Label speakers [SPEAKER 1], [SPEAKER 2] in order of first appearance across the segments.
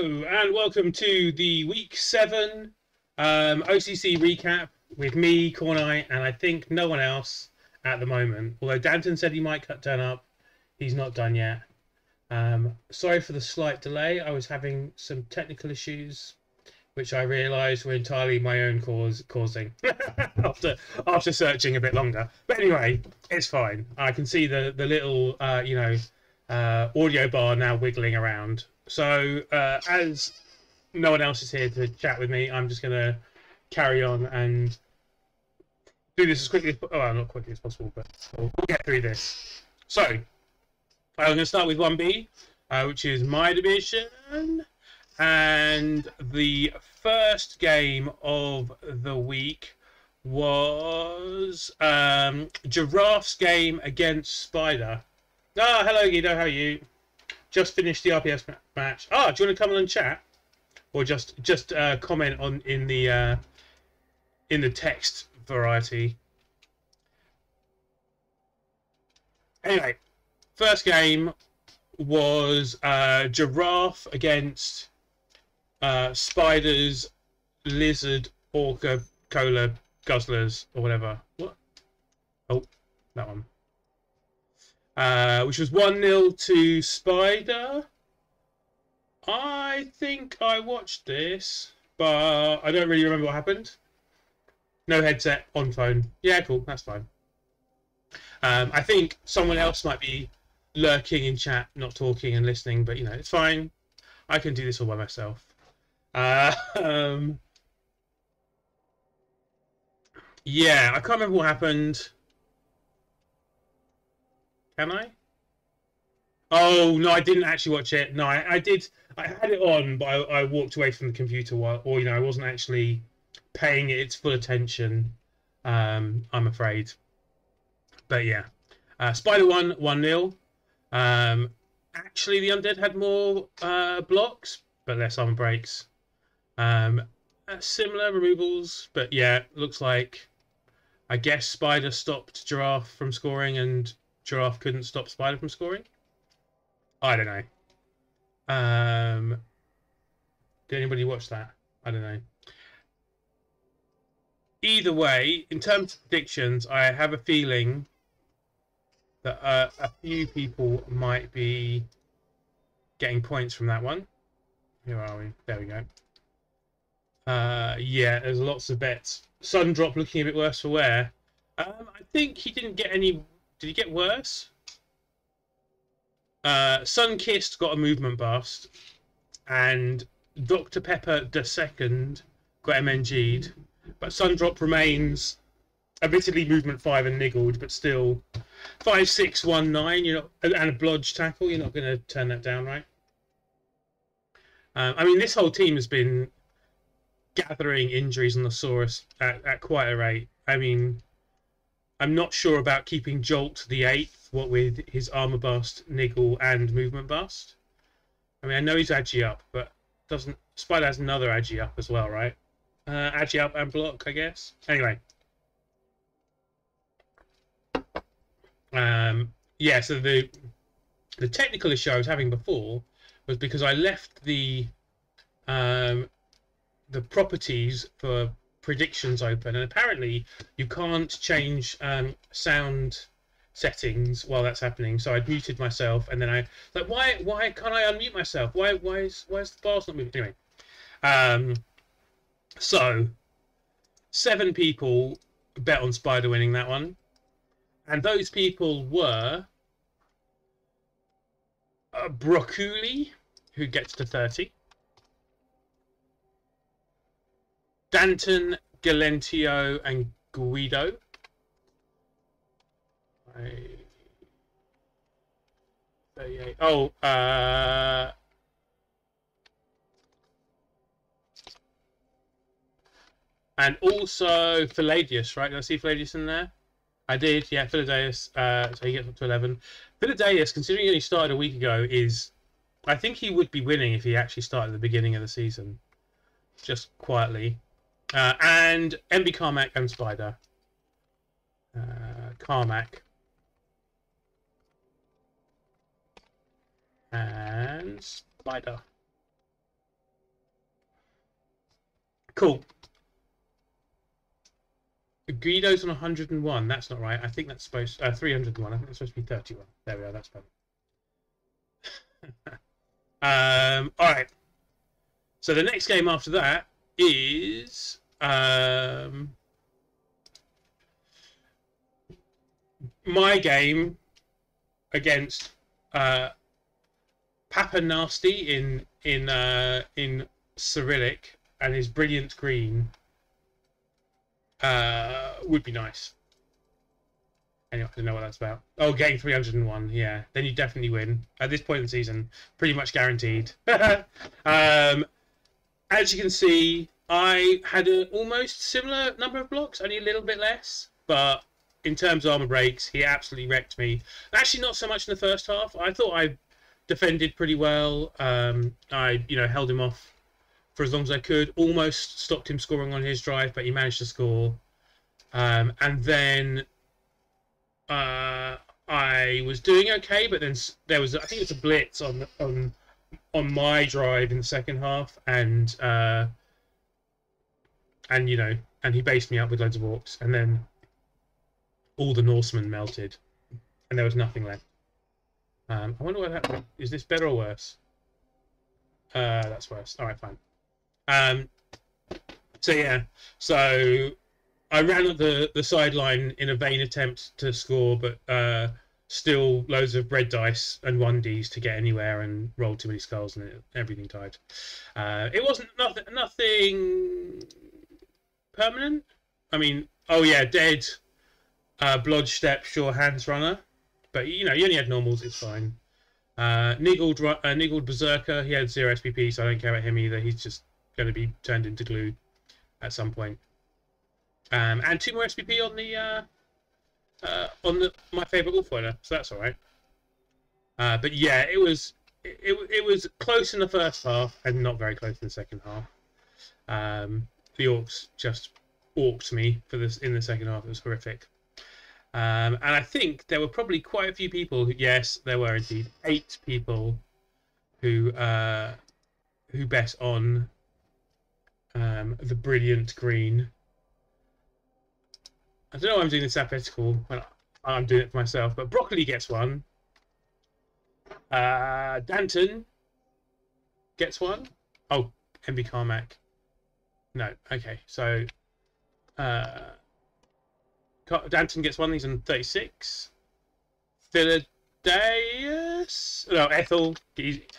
[SPEAKER 1] Hello and welcome to the week seven um, OCC recap with me, Khornight, and I think no one else at the moment. Although Danton said he might cut turn up, he's not done yet. Um, sorry for the slight delay. I was having some technical issues, which I realised were entirely my own cause causing after after searching a bit longer. But anyway, it's fine. I can see the the little uh, you know uh, audio bar now wiggling around. So uh, as no one else is here to chat with me, I'm just going to carry on and do this as quickly as well, not quickly as possible, but we'll get through this. So I'm going to start with 1B, uh, which is my division, and the first game of the week was um, Giraffe's game against Spider. Ah, hello Guido, how are you? Just finished the RPS match. Ah, do you want to come on and chat, or just just uh, comment on in the uh, in the text variety? Anyway, first game was uh, giraffe against uh, spiders, lizard, orca, cola, guzzlers, or whatever. What? Oh, that one. Uh, which was 1 0 to Spider. I think I watched this, but I don't really remember what happened. No headset on phone. Yeah, cool, that's fine. Um, I think someone else might be lurking in chat, not talking and listening, but you know, it's fine. I can do this all by myself. Uh, um, yeah, I can't remember what happened. Can I? Oh no, I didn't actually watch it. No, I, I did. I had it on, but I, I, walked away from the computer while, or you know, I wasn't actually paying it its full attention. Um, I'm afraid. But yeah, uh, Spider One one 0 um, Actually, the undead had more uh, blocks, but less armor breaks. Um, uh, similar removals, but yeah, looks like I guess Spider stopped Giraffe from scoring and Giraffe couldn't stop Spider from scoring? I don't know. Um, did anybody watch that? I don't know. Either way, in terms of predictions, I have a feeling that uh, a few people might be getting points from that one. Where are we? There we go. Uh, yeah, there's lots of bets. Sundrop looking a bit worse for wear. Um, I think he didn't get any did he get worse? Uh, Sunkissed got a movement bust, and Dr. Pepper the second got MNG'd, but Sundrop remains admittedly movement five and niggled, but still five six one nine. You're not and a blodge tackle. You're not going to turn that down, right? Um, I mean, this whole team has been gathering injuries on the Saurus at, at quite a rate. I mean, I'm not sure about keeping Jolt the eighth, what with his armor bust, niggle, and movement bust. I mean, I know he's agi up, but doesn't Spider has another agi up as well, right? Uh, agi up and block, I guess. Anyway, um, yeah. So the the technical issue I was having before was because I left the um, the properties for predictions open, and apparently you can't change um, sound settings while that's happening. So I'd muted myself, and then I like, why why can't I unmute myself? Why why is why is the bars not moving? Anyway, um, so seven people bet on Spider winning that one, and those people were uh, Broccoli, who gets to thirty. Danton, Galentio, and Guido. I... Oh, uh... And also Philadius, right? Did I see Philadius in there? I did, yeah, Philadius. Uh, so he gets up to 11. Philadius, considering he only started a week ago, is... I think he would be winning if he actually started at the beginning of the season. Just quietly. Uh, and MB Carmack and Spider. Uh, Carmack. And Spider. Cool. Guido's on 101. That's not right. I think that's supposed uh, 301. I think that's supposed to be 31. There we are. That's better. um, all right. So the next game after that is um, my game against uh, Papa Nasty in in uh, in Cyrillic and his brilliant green uh, would be nice. Anyway, I don't know what that's about. Oh, game 301. Yeah, then you definitely win. At this point in the season, pretty much guaranteed. um, as you can see, I had an almost similar number of blocks, only a little bit less. But in terms of armor breaks, he absolutely wrecked me. Actually, not so much in the first half. I thought I defended pretty well. Um, I, you know, held him off for as long as I could. Almost stopped him scoring on his drive, but he managed to score. Um, and then uh, I was doing okay, but then there was I think it was a blitz on on on my drive in the second half, and uh, and you know, and he based me up with loads of orcs, and then all the Norsemen melted, and there was nothing left. Um, I wonder what that is. This better or worse? Uh, that's worse. All right, fine. Um, so yeah, so I ran up the the sideline in a vain attempt to score, but uh, still loads of red dice and one Ds to get anywhere, and rolled too many skulls, and it, everything died. Uh, it wasn't nothing nothing permanent. I mean, oh yeah, dead. Uh, Blood Step, Sure Hands Runner, but you know, you only had normals, it's fine. Uh, Niggled, uh, Niggled Berserker, he had zero SPP, so I don't care about him either. He's just going to be turned into glue at some point. Um, and two more SPP on the uh, uh, on the my favorite Wolfwiler, so that's all right. Uh, but yeah, it was it, it, was close in the first half and not very close in the second half. Um, the Orcs just orked me for this in the second half. It was horrific. Um, and I think there were probably quite a few people. Who, yes, there were indeed eight people who uh, who bet on um, the brilliant green. I don't know why I'm doing this alphabetical when I'm doing it for myself, but broccoli gets one. Uh, Danton gets one. Oh, MB Carmack. No, okay, so uh, Danton gets one. He's on 36. Philadeus. No, Ethel.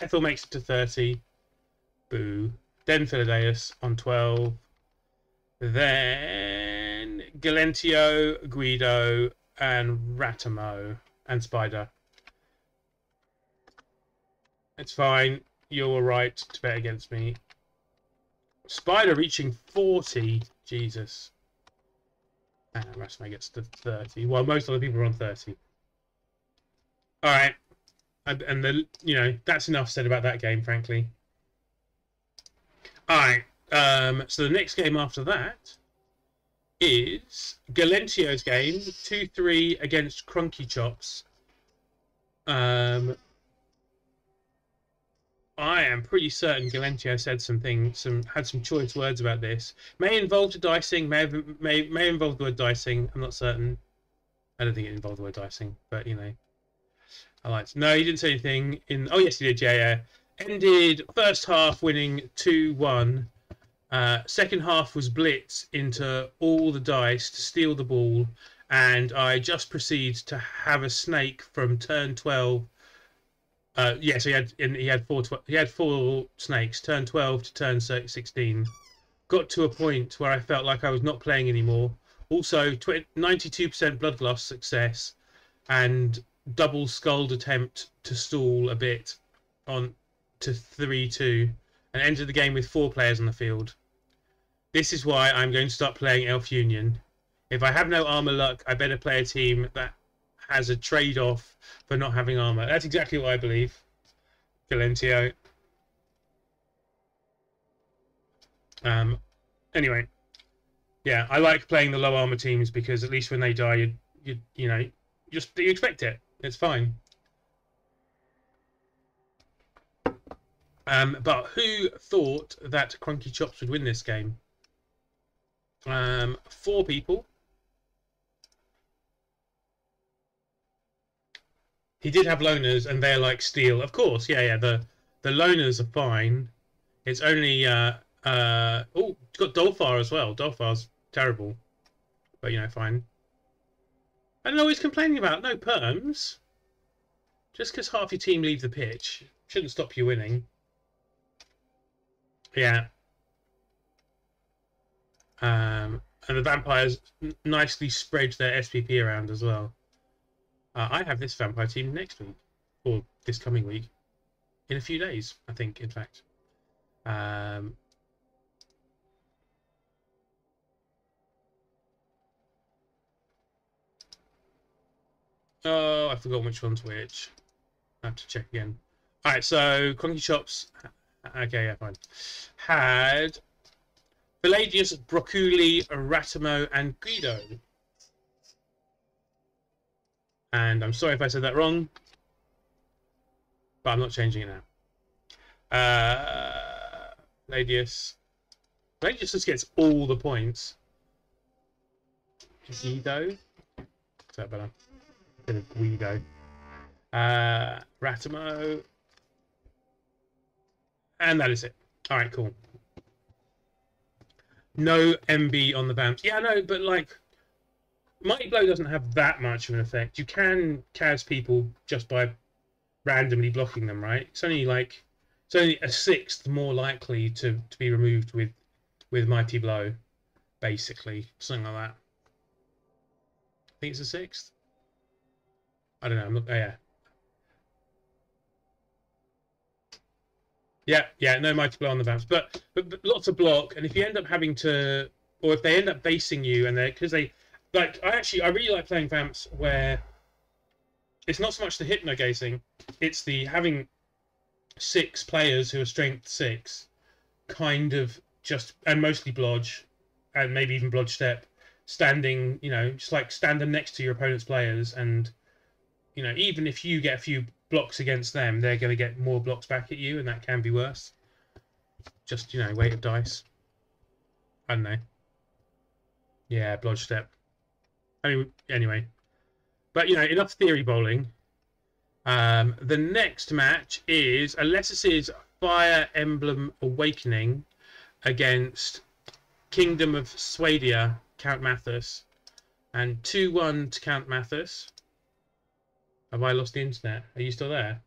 [SPEAKER 1] Ethel makes it to 30. Boo. Then Philadeus on 12. Then Galentio, Guido, and Ratamo, and Spider. It's fine. You're right to bet against me. Spider reaching 40. Jesus. And Ratamo gets to 30. Well, most other people are on 30. All right. And, the, you know, that's enough said about that game, frankly. Alright, um, so the next game after that is Galentio's game, 2-3 against Crunky Chops. Um, I am pretty certain Galentio said something, some had some choice words about this. May involve the dicing, may have, may may involve the word dicing. I'm not certain. I don't think it involved the word dicing, but you know, I liked. No, he didn't say anything. In oh yes, he did. Yeah, yeah ended first half winning 2 1. Uh, second half was blitz into all the dice to steal the ball, and I just proceed to have a snake from turn 12. Uh, yeah, so he had he had four he had four snakes, turn 12 to turn 16. Got to a point where I felt like I was not playing anymore. Also, 92% blood loss success, and double skulled attempt to stall a bit on to 3 2 and ended the game with four players on the field. This is why I'm going to start playing Elf Union. If I have no armor luck, I better play a team that has a trade off for not having armor. That's exactly what I believe. Galentio. Um, anyway, yeah, I like playing the low armor teams because at least when they die, you you you know just you expect it. It's fine. Um, but who thought that Crunky Chops would win this game? Um, four people. He did have loners, and they're like steel. Of course, yeah, yeah. The the loners are fine. It's only uh uh oh, got Dolfar as well. Dolfar's terrible, but you know, fine. I don't know what he's complaining about. No perms. Just because half your team leave the pitch shouldn't stop you winning. Yeah. Um, and the vampires nicely spread their SPP around as well. Uh, I have this vampire team next week, or this coming week, in a few days, I think, in fact. Um, oh, I forgot which one's which. I have to check again. All right, so Conky Shops. Okay, yeah, fine. Had Palladius, Broccoli, Ratamo, and Guido. And I'm sorry if I said that wrong, but I'm not changing it now. Uh, Ladius. Ladius just gets all the points. Guido. Is that better? Bit of Guido. Uh, Ratamo. And that is it. All right, cool. No MB on the vamps. Yeah, no, but like Mighty Blow doesn't have that much of an effect. You can CAS people just by randomly blocking them, right? It's only like it's only a sixth more likely to, to be removed with with Mighty Blow, basically. Something like that. I think it's a sixth. I don't know. I'm not, oh, yeah. Yeah, yeah, no mighty blow on the vamps, but, but but lots of block, and if you end up having to, or if they end up basing you, and they're because they like I actually I really like playing vamps where it's not so much the hypno gazing, it's the having six players who are strength six, kind of just and mostly blodge, and maybe even blodge step, standing, you know, just like stand them next to your opponent's players, and you know even if you get a few blocks against them, they're going to get more blocks back at you, and that can be worse. Just you know, weight of dice. I don't know. Yeah, blodge step. I mean, anyway. But, you know, enough theory bowling. Um, the next match is Alessis's Fire Emblem Awakening against Kingdom of Swadia, Count Mathis. And 2-1 to Count Mathis. Have I lost the internet? Are you still there?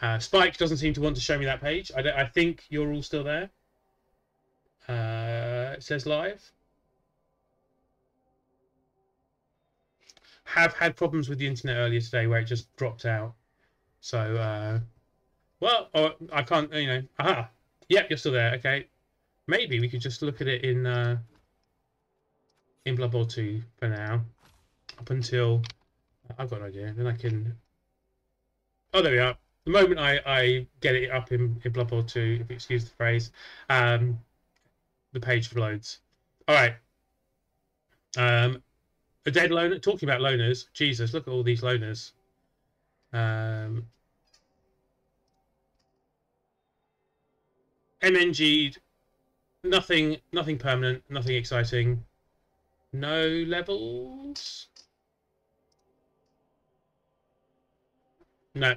[SPEAKER 1] Uh, Spike doesn't seem to want to show me that page. I, I think you're all still there. Uh, it says live. Have had problems with the internet earlier today where it just dropped out. So, uh, well, oh, I can't, you know. Aha. Yep, you're still there. Okay. Maybe we could just look at it in uh, in Blood Bowl 2 for now up until I've got an idea. Then I can. Oh, there we are. The moment I, I get it up in, in Blood Bowl 2, if you excuse the phrase, um, the page loads. All right. Um, a dead loner. Talking about loners. Jesus, look at all these loners. Um, MNG. Nothing. Nothing permanent. Nothing exciting. No levels. No.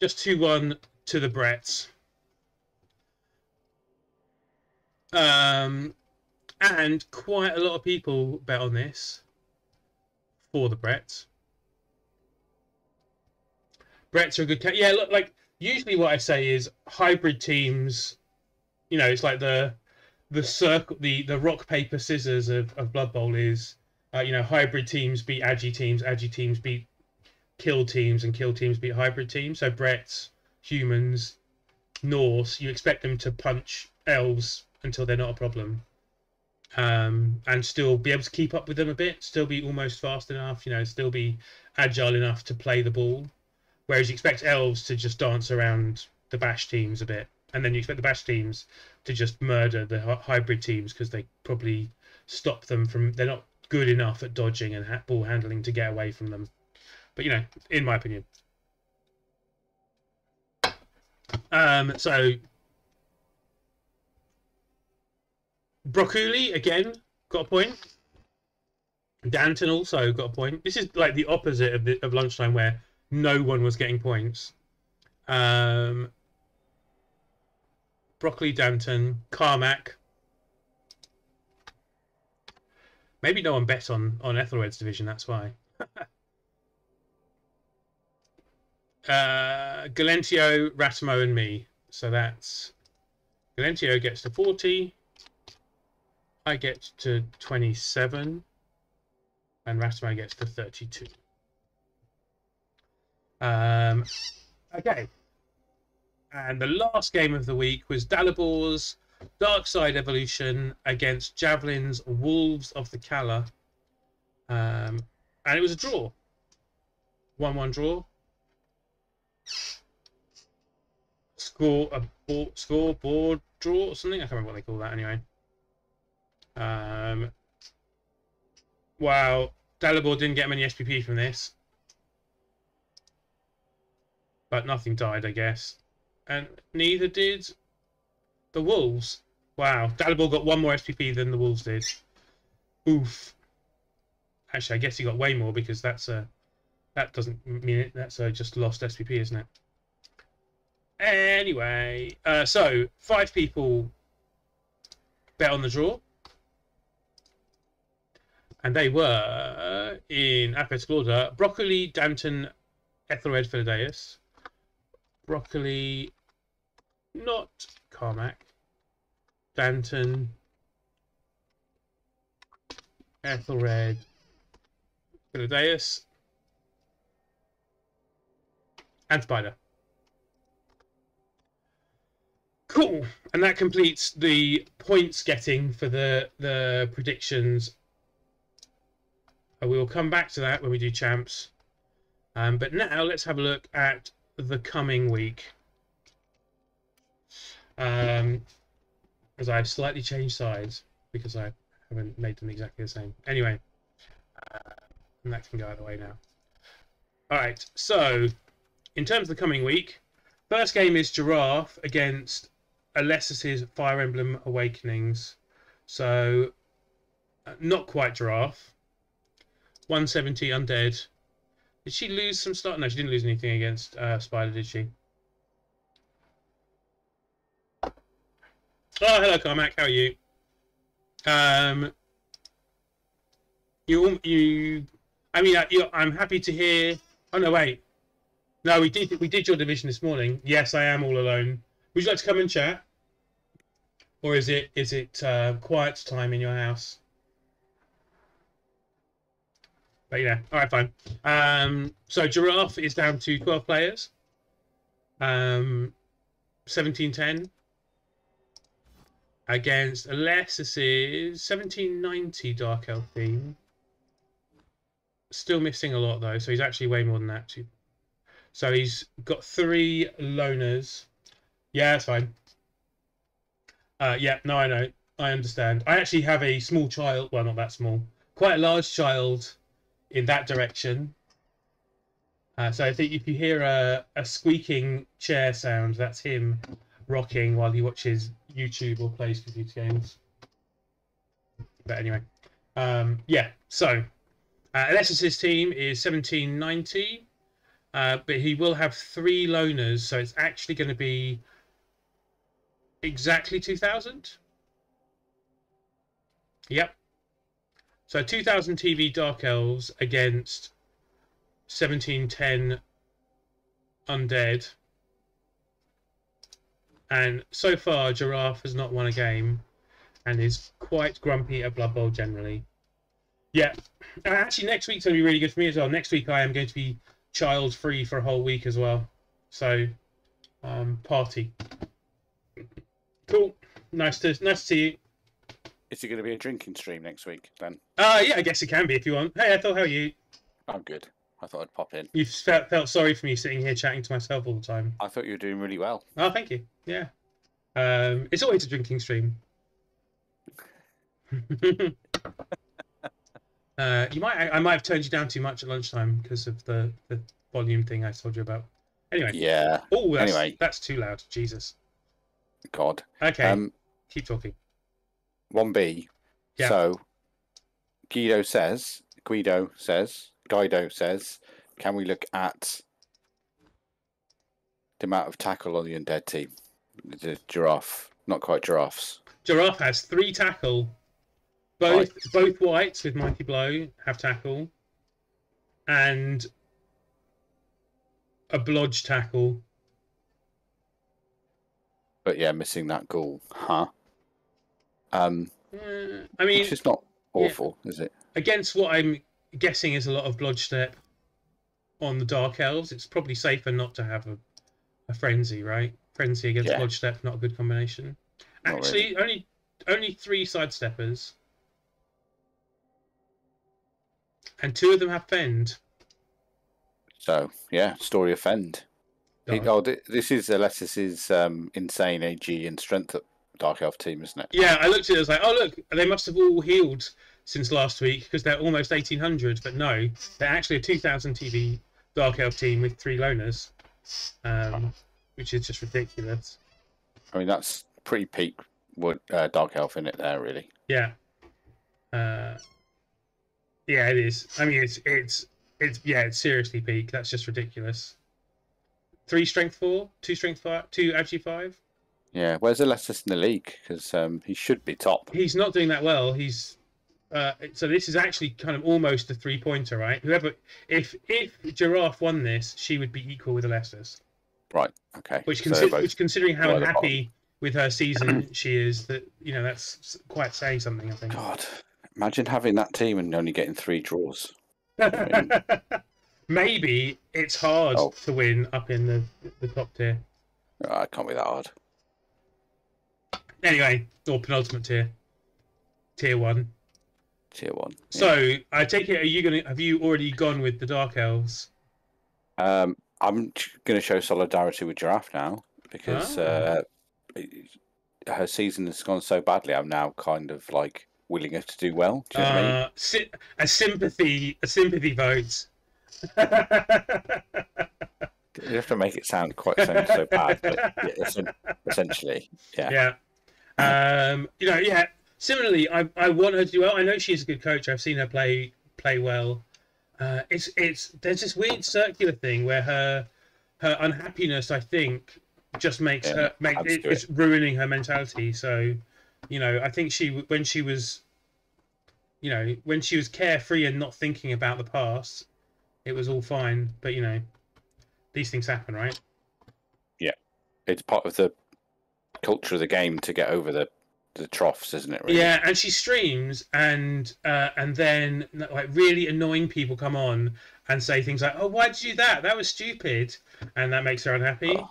[SPEAKER 1] Just 2-1 to the Bretts. Um, and quite a lot of people bet on this for the Bretts. Bretts are a good. Yeah, look, like usually what I say is hybrid teams. You know, it's like the the circle, the the rock paper scissors of, of Blood Bowl is. Uh, you know, hybrid teams beat agi teams, agi teams beat kill teams and kill teams beat hybrid teams. So Bretts, humans, Norse, you expect them to punch elves until they're not a problem. Um, and still be able to keep up with them a bit, still be almost fast enough, you know, still be agile enough to play the ball. Whereas you expect elves to just dance around the bash teams a bit, and then you expect the bash teams to just murder the hybrid teams because they probably stop them from. They're not good enough at dodging and ball handling to get away from them. But you know, in my opinion. Um, so Broccoli again got a point. Danton also got a point. This is like the opposite of the, of lunchtime where no one was getting points. Um, Broccoli, Danton, Carmack. Maybe no one bet on on Ethelred's division. That's why. uh, Galentio, Ratamo, and me. So that's Galentio gets to forty. I get to twenty-seven, and Ratamo gets to thirty-two. Um, okay. And the last game of the week was Dalibor's Dark Side Evolution against Javelin's Wolves of the Kala. Um, and it was a draw. 1 1 draw. Score a board, score, board draw or something. I can't remember what they call that anyway. Um, wow. Dalibor didn't get many SPP from this. But nothing died, I guess and neither did the Wolves. Wow, Dalibor got one more SPP than the Wolves did. Oof. Actually, I guess he got way more because that's a that doesn't mean it. That's a just lost SPP, isn't it? Anyway, uh, so five people bet on the draw, and they were uh, in alphabetical order: Broccoli, Danton, Ethelred, Philadeus, Broccoli, not Carmack, Danton, Ethelred, Philadeus, and Spider. Cool, and that completes the points getting for the the predictions. We will come back to that when we do champs. Um, but now let's have a look at the coming week um, as I've slightly changed sides because I haven't made them exactly the same. Anyway, uh, and that can go out of the way now. All right, so in terms of the coming week, first game is Giraffe against Alessis's Fire Emblem Awakenings. So, uh, not quite Giraffe. 170 Undead. Did she lose some start? No, she didn't lose anything against uh, Spider, did she? Oh, hello, Carmack. How are you? Um, you, you. I mean, you, I'm happy to hear. Oh no, wait. No, we did. We did your division this morning. Yes, I am all alone. Would you like to come and chat, or is it is it uh, quiet time in your house? But yeah, all right, fine. Um, so giraffe is down to twelve players. Um, seventeen ten against Alessis's 1790 Dark Elf theme. Still missing a lot though, so he's actually way more than that. Too. So he's got three loners. Yeah, that's fine. Uh, yeah, no, I know. I understand. I actually have a small child. Well, not that small. Quite a large child in that direction. Uh, so I think if you hear a, a squeaking chair sound, that's him rocking while he watches YouTube or plays computer games. But anyway, um, yeah. So uh, Alessis's team is 1790, uh, but he will have three loners, so it's actually going to be exactly 2000. Yep. So 2000 TV Dark Elves against 1710 Undead. And so far, Giraffe has not won a game and is quite grumpy at Blood Bowl generally. Yeah. And actually, next week's going to be really good for me as well. Next week, I am going to be child free for a whole week as well. So, um, party. Cool. Nice to nice to see you.
[SPEAKER 2] Is it going to be a drinking stream next week then?
[SPEAKER 1] Uh, yeah, I guess it can be if you want. Hey, Ethel, how are you?
[SPEAKER 2] I'm good. I thought I'd pop in.
[SPEAKER 1] You felt, felt sorry for me sitting here chatting to myself all the time.
[SPEAKER 2] I thought you were doing really well.
[SPEAKER 1] Oh, thank you. Yeah. Um, it's always a drinking stream. uh, you might, I, I, might have turned you down too much at lunchtime because of the, the volume thing I told you about. Anyway.
[SPEAKER 2] Yeah.
[SPEAKER 1] Oh, that's, anyway, that's too loud. Jesus.
[SPEAKER 2] God.
[SPEAKER 1] Okay. Um, Keep talking.
[SPEAKER 2] One B.
[SPEAKER 1] Yeah.
[SPEAKER 2] So Guido says, Guido says, Guido says, can we look at the amount of tackle on the undead team? The giraffe, not quite giraffes.
[SPEAKER 1] Giraffe has three tackle. Both both whites with mighty blow have tackle, and a blodge tackle.
[SPEAKER 2] But yeah, missing that ghoul, huh? Um,
[SPEAKER 1] Uh, I mean,
[SPEAKER 2] is not
[SPEAKER 1] yeah.
[SPEAKER 2] awful, is it?
[SPEAKER 1] against what I'm guessing is a lot of bloodstep on the dark elves, it's probably safer not to have a, a frenzy, right? Frenzy against
[SPEAKER 2] Yeah.
[SPEAKER 1] blodge step, not a good combination.
[SPEAKER 2] Not
[SPEAKER 1] Actually, only only three sidesteppers, and two of them have fend.
[SPEAKER 2] So yeah, story of Fend. He- oh, this is Alessis's um, insane AG and strength Dark Elf team, isn't it?
[SPEAKER 1] Yeah, I looked at it. I was like, oh look, they must have all healed since last week because they're almost 1800. But no, they're actually a 2000 TV Dark Elf team with three loners, um, which is just ridiculous.
[SPEAKER 2] I mean, that's pretty peak wood, uh, Dark Elf in it there, really.
[SPEAKER 1] Yeah. Uh, yeah, it is. I mean, it's it's it's yeah, it's seriously peak. That's just ridiculous. Three strength four, two strength five, two ag five.
[SPEAKER 2] Yeah, where's the Alessis in the league? Because um, he should be top.
[SPEAKER 1] He's not doing that well. He's uh, so this is actually kind of almost a three pointer, right? Whoever, if if Giraffe won this, she would be equal with the Alestis.
[SPEAKER 2] Right. Okay.
[SPEAKER 1] Which, consi-
[SPEAKER 2] both-
[SPEAKER 1] which considering how
[SPEAKER 2] right
[SPEAKER 1] unhappy with her season she is, that you know that's quite saying something. I think.
[SPEAKER 2] God, imagine having that team and only getting three draws.
[SPEAKER 1] Maybe it's hard
[SPEAKER 2] Oh.
[SPEAKER 1] to win up in the the top tier.
[SPEAKER 2] Oh, it can't be that hard.
[SPEAKER 1] Anyway, or penultimate tier, tier one.
[SPEAKER 2] Tier one. yeah.
[SPEAKER 1] So I take it, are you gonna have you already gone with the dark elves?
[SPEAKER 2] Um, I'm going to show solidarity with Giraffe now because
[SPEAKER 1] Ah.
[SPEAKER 2] uh, her season has gone so badly. I'm now kind of like willing her to do well. Do you know what I mean?
[SPEAKER 1] Uh, a sympathy, a sympathy vote.
[SPEAKER 2] You have to make it sound quite so, so bad, but yeah, essentially, yeah.
[SPEAKER 1] yeah. Um, you know, yeah. Similarly, I I want her to do well. I know she's a good coach. I've seen her play play well. Uh, it's it's there's this weird circular thing where her her unhappiness, I think, just makes
[SPEAKER 2] Yeah,
[SPEAKER 1] her make it, it's ruining her mentality. So, you know, I think she when she was, you know, when she was carefree and not thinking about the past, it was all fine. But you know, these things happen, right?
[SPEAKER 2] Yeah, it's part of the culture of the game to get over the the troughs, isn't it? Really?
[SPEAKER 1] Yeah, and she streams, and uh, and then like really annoying people come on and say things like, "Oh, why did you do that? That was stupid," and that makes her unhappy.
[SPEAKER 2] Oh,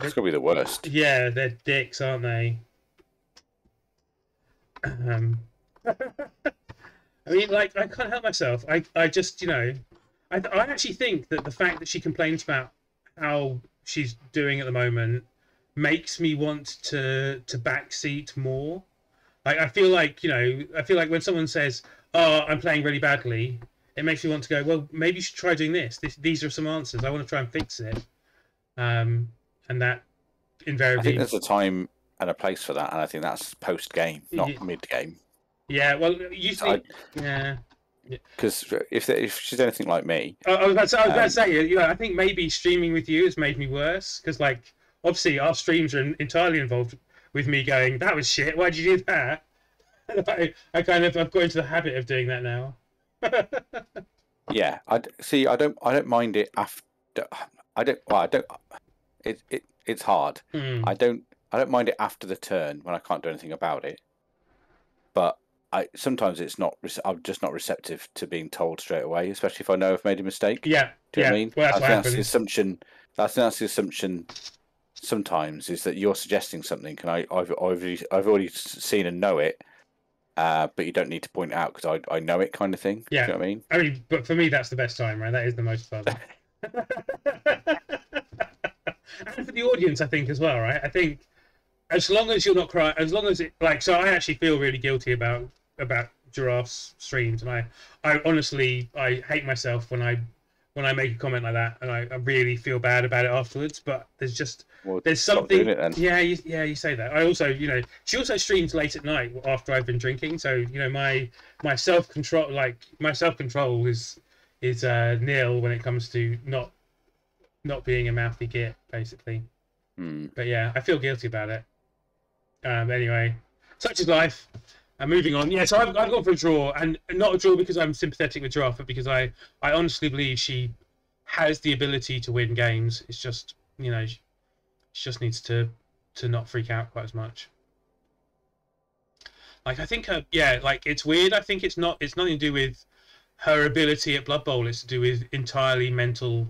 [SPEAKER 2] It's gonna be the worst.
[SPEAKER 1] Yeah, they're dicks, aren't they? Um, I mean, like, I can't help myself. I, I just, you know, I, I actually think that the fact that she complains about how she's doing at the moment makes me want to to backseat more. Like, I feel like, you know, I feel like when someone says, "Oh, I'm playing really badly," it makes me want to go, "Well, maybe you should try doing this. this these are some answers. I want to try and fix it." Um, and that invariably.
[SPEAKER 2] I think there's a time and a place for that, and I think that's post game, not
[SPEAKER 1] Yeah.
[SPEAKER 2] mid game.
[SPEAKER 1] Yeah, well, usually,
[SPEAKER 2] I-
[SPEAKER 1] yeah.
[SPEAKER 2] Because if there- if she's anything like me,
[SPEAKER 1] I, I was about to, say- I was about
[SPEAKER 2] Um,
[SPEAKER 1] to say, you know, I think maybe streaming with you has made me worse because, like, obviously our streams are entirely involved with me going, "That was shit. Why'd you do that?" I, I kind of I've got into the habit of doing that now.
[SPEAKER 2] yeah, I see. I don't I don't mind it after. I don't. Well, I don't. It it it's hard.
[SPEAKER 1] Hmm.
[SPEAKER 2] I don't I don't mind it after the turn when I can't do anything about it. But I sometimes it's not. I'm just not receptive to being told straight away, especially if I know I've made a mistake.
[SPEAKER 1] Yeah,
[SPEAKER 2] Do you
[SPEAKER 1] yeah.
[SPEAKER 2] know what I mean?
[SPEAKER 1] Well, that's
[SPEAKER 2] that's the assumption. That's that's the assumption. Sometimes is that you're suggesting something, and I I've I've already, I've already seen and know it, uh, but you don't need to point it out because I I know it kind of thing.
[SPEAKER 1] Yeah.
[SPEAKER 2] You know what I mean?
[SPEAKER 1] I mean, but for me, that's the best time, right? That is the most fun. and for the audience, I think as well, right? I think as long as you're not crying, as long as it like, so I actually feel really guilty about about giraffes streams, and I, I honestly, I hate myself when I when I make a comment like that, and I, I really feel bad about it afterwards. But there's just
[SPEAKER 2] Well,
[SPEAKER 1] there's something. Yeah, you, yeah, you say that. I also, you know, she also streams late at night after I've been drinking. So you know, my my self control, like my self control, is is uh, nil when it comes to not not being a mouthy git, basically.
[SPEAKER 2] Hmm.
[SPEAKER 1] But yeah, I feel guilty about it. Um, anyway, such is life. And moving on, yeah. So I've, I've gone for a draw, and not a draw because I'm sympathetic with Giraffe, but because I I honestly believe she has the ability to win games. It's just you know she, she just needs to to not freak out quite as much. Like I think her, yeah, like it's weird. I think it's not. It's nothing to do with her ability at Blood Bowl. It's to do with entirely mental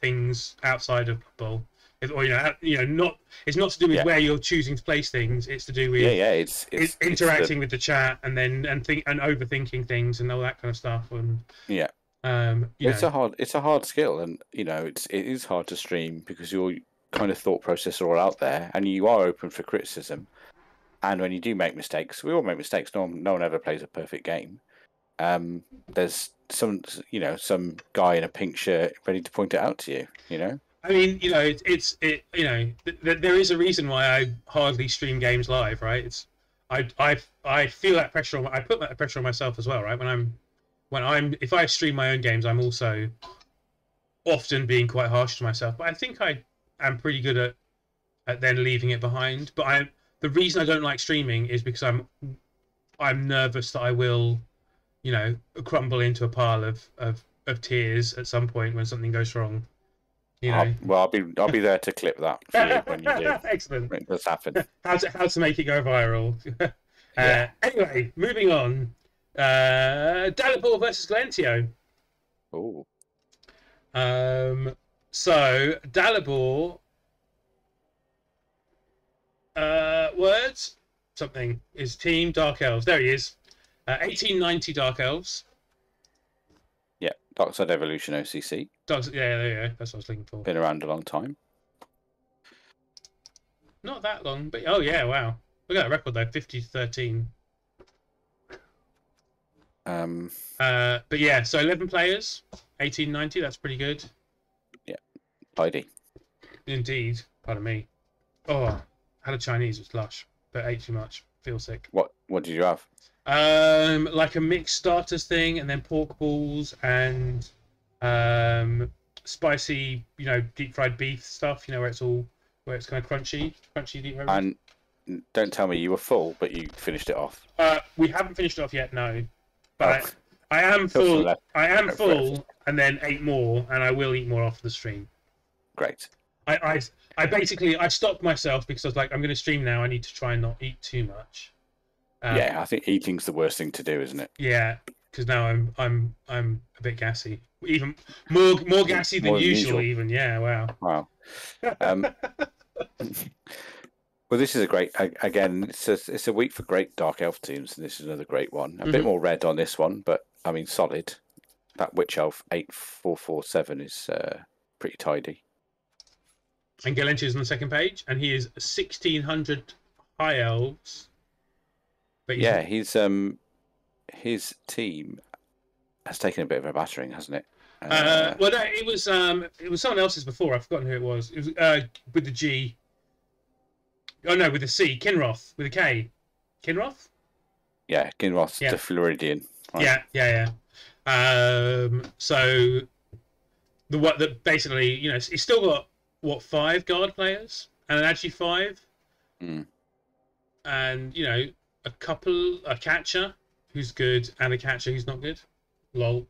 [SPEAKER 1] things outside of Blood Bowl. If, or you know, you know, not. It's not to do with
[SPEAKER 2] Yeah.
[SPEAKER 1] where you're choosing to place things. It's to do with
[SPEAKER 2] Yeah, yeah. It's,
[SPEAKER 1] it's,
[SPEAKER 2] it's, it's the-
[SPEAKER 1] interacting with the chat and then and think and overthinking things and all that kind of stuff. And
[SPEAKER 2] Yeah.
[SPEAKER 1] um,
[SPEAKER 2] it's
[SPEAKER 1] know,
[SPEAKER 2] a hard it's a hard skill and you know it's it is hard to stream because your kind of thought process are all out there and you are open for criticism and when you do make mistakes we all make mistakes no one, no one ever plays a perfect game um there's some you know some guy in a pink shirt ready to point it out to you you know
[SPEAKER 1] I mean, you know, it's it's it. You know, th- th- there is a reason why I hardly stream games live, right? It's I I I feel that pressure on. I put that pressure on myself as well, right? When I'm when I'm if I stream my own games, I'm also often being quite harsh to myself. But I think I am pretty good at at then leaving it behind. But I the reason I don't like streaming is because I'm I'm nervous that I will, you know, crumble into a pile of of of tears at some point when something goes wrong. You know.
[SPEAKER 2] I'll, well i'll be i'll be there to clip that for you when you do
[SPEAKER 1] Excellent.
[SPEAKER 2] when it does happen
[SPEAKER 1] How to how to make it go viral. uh,
[SPEAKER 2] Yeah.
[SPEAKER 1] Anyway, moving on. Uh, Dalibor versus Galentio.
[SPEAKER 2] oh
[SPEAKER 1] Um, so Dalibor. Uh, words something is team Dark Elves. There he is. Uh, 1890 Dark Elves.
[SPEAKER 2] yeah dark side evolution occ
[SPEAKER 1] Dogs, yeah, there you go. That's what I was looking for.
[SPEAKER 2] been around a long time
[SPEAKER 1] Not that long, but oh yeah, wow. Look at that record though, 50 to 13.
[SPEAKER 2] um
[SPEAKER 1] Uh, but yeah, so 11 players, 1890. That's pretty good,
[SPEAKER 2] tidy
[SPEAKER 1] indeed. Pardon me. Oh, had a Chinese, was lush, but ate too much. Feel sick.
[SPEAKER 2] what what did you have
[SPEAKER 1] Um, like a mixed starters thing, and then pork balls and um, spicy, you know, deep fried beef stuff. You know, where it's all where it's kind of crunchy, crunchy deep fried.
[SPEAKER 2] and don't tell me you were full but you finished it off
[SPEAKER 1] Uh, we haven't finished it off yet, no. But
[SPEAKER 2] Oh.
[SPEAKER 1] I, I am full. I am full, and then eight more, and I will eat more after the stream.
[SPEAKER 2] Great
[SPEAKER 1] I, I, I basically I stopped myself because I was like, I'm going to stream now. I need to try and not eat too much. Um,
[SPEAKER 2] yeah, I think eating's the worst thing to do, isn't it?
[SPEAKER 1] Yeah, because now I'm I'm I'm a bit gassy. Even more more gassy than
[SPEAKER 2] More than
[SPEAKER 1] usual,
[SPEAKER 2] usual.
[SPEAKER 1] Even yeah, wow.
[SPEAKER 2] Wow. Um, well, this is a great. Again, it's a, it's a week for great dark elf teams, and this is another great one. A bit
[SPEAKER 1] Mhm.
[SPEAKER 2] more red on this one, but I mean, solid. That witch elf eight four four seven is uh, pretty tidy.
[SPEAKER 1] And Galentio is on the second page, and he is 1600 high elves. But he's-
[SPEAKER 2] Yeah, he's um, his team has taken a bit of a battering, hasn't it?
[SPEAKER 1] Uh, well, no, it was um, it was someone else's before. I've forgotten who it was. It was uh, with the G. Oh no, with the C. Kinroth with a K. Kinroth.
[SPEAKER 2] yeah, Kinroth,
[SPEAKER 1] yeah.
[SPEAKER 2] the Floridian. right?
[SPEAKER 1] Yeah, yeah, yeah. Um, so the what that basically, you know, he's still got what five guard players, and actually five,
[SPEAKER 2] Mm.
[SPEAKER 1] and you know, a couple, a catcher who's good, and a catcher who's not good. Lol.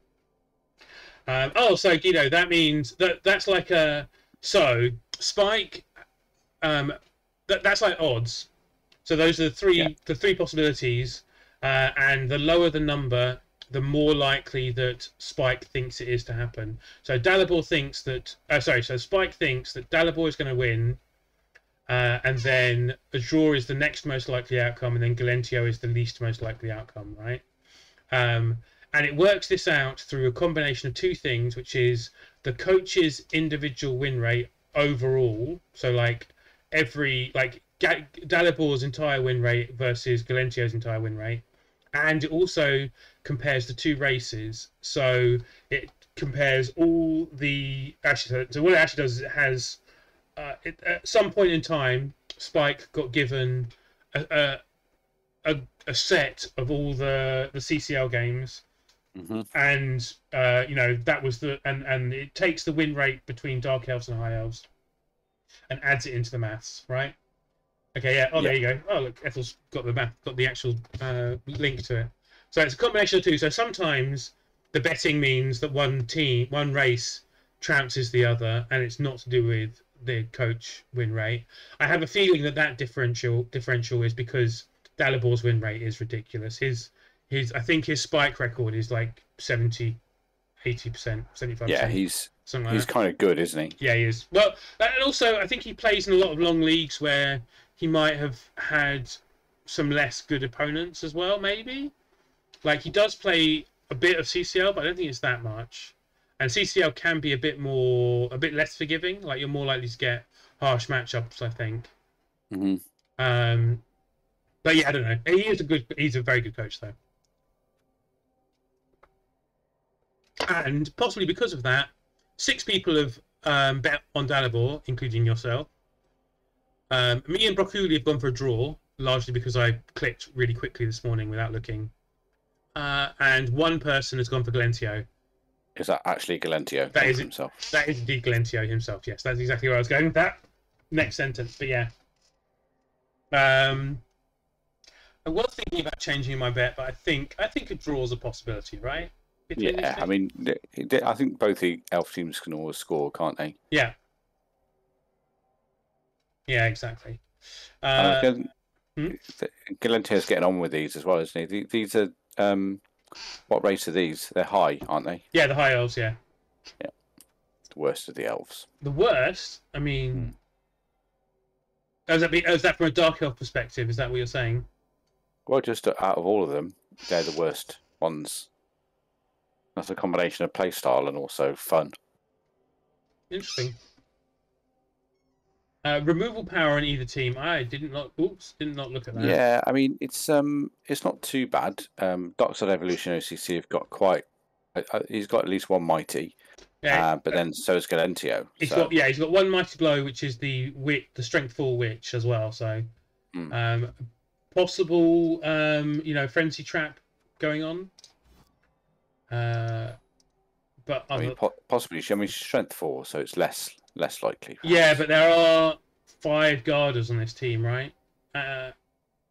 [SPEAKER 1] Um, oh, so you know that means that that's like a so Spike. Um, that that's like odds. So those are the three
[SPEAKER 2] Yeah.
[SPEAKER 1] the three possibilities, uh, and the lower the number, the more likely that Spike thinks it is to happen. So Dalibor thinks that. Uh, sorry, so Spike thinks that Dalibor is going to win, uh, and then a draw is the next most likely outcome, and then Galentio is the least most likely outcome, right? Um, and it works this out through a combination of two things, which is the coach's individual win rate overall. So like every like Dalibor's entire win rate versus Galentio's entire win rate, and also compares the two races. So it compares all the actually. So what it actually does is it has uh, it, at some point in time, Spike got given a, a a, a set of all the the CCL games,
[SPEAKER 2] hmm
[SPEAKER 1] and uh, you know that was the and and it takes the win rate between Dark Elves and High Elves, and adds it into the maths, right? Okay, yeah. Oh, there you go. Oh, look, Ethel's got the math, got the actual uh, link to it. So it's a combination of two. So sometimes the betting means that one team, one race, trounces the other, and it's not to do with the coach win rate. I have a feeling that that differential differential is because Dalibor's win rate is ridiculous. His his I think his spike record is like 70 80 percent, seventy five
[SPEAKER 2] Yeah,
[SPEAKER 1] percent,
[SPEAKER 2] he's
[SPEAKER 1] something like
[SPEAKER 2] he's
[SPEAKER 1] that.
[SPEAKER 2] kind of good, isn't he?
[SPEAKER 1] Yeah, he is. Well, and also I think he plays in a lot of long leagues where he might have had some less good opponents as well. Maybe, like he does play a bit of CCL, but I don't think it's that much. And CCL can be a bit more, a bit less forgiving. Like you're more likely to get harsh matchups. I think.
[SPEAKER 2] hmm
[SPEAKER 1] Um, but yeah, I don't know. He is a good. He's a very good coach, though. And possibly because of that, six people have um, bet on Dalibor, including yourself. Um, me and Broccoli have gone for a draw, largely because I clicked really quickly this morning without looking. Uh, and one person has gone for Galentio.
[SPEAKER 2] Is that actually Galentio
[SPEAKER 1] That is
[SPEAKER 2] himself?
[SPEAKER 1] That is indeed Galentio himself. Yes, that's exactly where I was going with that. Next sentence, but yeah. Um, I was thinking about changing my bet, but I think I think a draw is a possibility, right? Between
[SPEAKER 2] Yeah. I mean, I think both the elf teams can always score, can't they?
[SPEAKER 1] yeah, yeah, exactly. Uh,
[SPEAKER 2] again,
[SPEAKER 1] hmm?
[SPEAKER 2] Galentio's getting on with these as well, isn't he? These are um, what race are these? They're high, aren't they?
[SPEAKER 1] yeah, the high elves, yeah. Yeah.
[SPEAKER 2] The worst of the elves.
[SPEAKER 1] The worst, I
[SPEAKER 2] Hmm.
[SPEAKER 1] mean, is that be, is that from a dark elf perspective? Is that what you're saying?
[SPEAKER 2] Well, just out of all of them, they're the worst ones. That's a combination of playstyle and also fun.
[SPEAKER 1] Interesting. Uh, removal power on either team. I didn't look. Oops, did not look at that.
[SPEAKER 2] Yeah, I mean it's um it's not too bad. Um, Dark Side Evolution OCC have got quite. Uh, uh, he's got at least one mighty,
[SPEAKER 1] Yeah,
[SPEAKER 2] uh, but then so is Galentio.
[SPEAKER 1] He's
[SPEAKER 2] so,
[SPEAKER 1] got yeah, he's got one mighty blow, which is the wit, the strength four witch as well. So,
[SPEAKER 2] Hmm.
[SPEAKER 1] um, possible, um, you know, frenzy trap going on. Uh, but
[SPEAKER 2] I mean, po- possibly. I mean, strength four, so it's less less likely.
[SPEAKER 1] yeah, but there are five guarders on this team, right? Uh,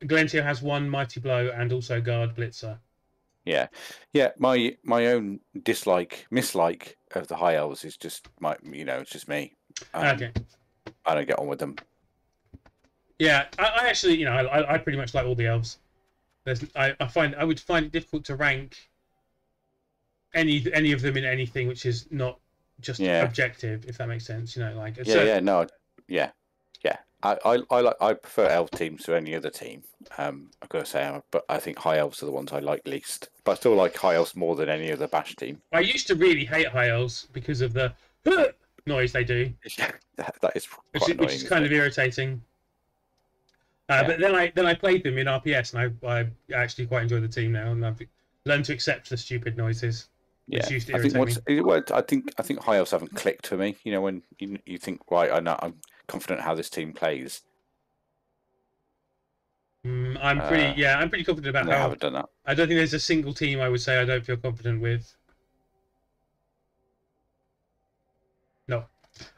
[SPEAKER 1] Galentio has one mighty blow and also guard blitzer.
[SPEAKER 2] yeah, yeah. My my own dislike, mislike of the high elves is just my, you know, it's just me. Um,
[SPEAKER 1] okay.
[SPEAKER 2] I don't get on with them.
[SPEAKER 1] Yeah, I, I actually, you know, I, I pretty much like all the elves. There's, I, I find I would find it difficult to rank any any of them in anything which is not just
[SPEAKER 2] Yeah.
[SPEAKER 1] objective, if that makes sense. You know, like
[SPEAKER 2] Yeah,
[SPEAKER 1] so,
[SPEAKER 2] yeah, no, yeah, yeah. I, I, I like I prefer elf teams to any other team. Um, I've got to say, but I think high elves are the ones I like least. But I still like high elves more than any other bash team.
[SPEAKER 1] I used to really hate high elves because of the noise they do,
[SPEAKER 2] that, that is
[SPEAKER 1] which,
[SPEAKER 2] annoying.
[SPEAKER 1] which is kind of irritating. Uh,
[SPEAKER 2] Yeah.
[SPEAKER 1] But then I then I played them in RPS, and I, I actually quite enjoy the team now, and I've learned to accept the stupid noises. Which
[SPEAKER 2] yeah.
[SPEAKER 1] used to
[SPEAKER 2] I think
[SPEAKER 1] irritate
[SPEAKER 2] once, it- well, I think I think high elves haven't clicked for me. You know, when you you think right, I know I'm confident how this team plays.
[SPEAKER 1] Mm, I'm pretty
[SPEAKER 2] Uh,
[SPEAKER 1] yeah, I'm pretty confident about
[SPEAKER 2] they
[SPEAKER 1] how
[SPEAKER 2] haven't done that.
[SPEAKER 1] I don't think there's a single team I would say I don't feel confident with. No.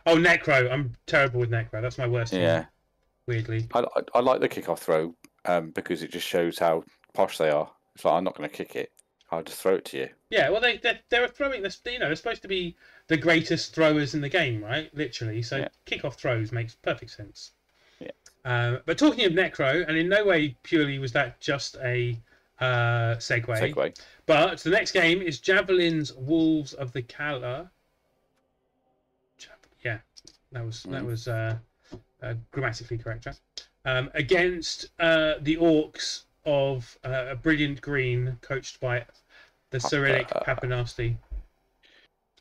[SPEAKER 1] Oh, Necro. I'm terrible with Necro. That's my worst. team,
[SPEAKER 2] Yeah,
[SPEAKER 1] weirdly.
[SPEAKER 2] I, I, I like the kickoff throw um, because it just shows how posh they are. It's like I'm not going to kick it. I'll just throw it to you.
[SPEAKER 1] Yeah. Well, they they're, they're throwing. They're, you know, they're supposed to be the greatest throwers in the game, right? Literally. So
[SPEAKER 2] Yeah.
[SPEAKER 1] kickoff throws makes perfect sense.
[SPEAKER 2] Yeah.
[SPEAKER 1] Um, but talking of Necro, and in no way purely was that just a uh, segue.
[SPEAKER 2] Segue.
[SPEAKER 1] But the next game is Javelin's Wolves of the. Jav- Yeah, that was that
[SPEAKER 2] Mhm.
[SPEAKER 1] was uh, uh, grammatically correct. Right? Um, against uh, the Orcs of uh, a brilliant green, coached by the Cyrillic
[SPEAKER 2] Papa-
[SPEAKER 1] Papanasti.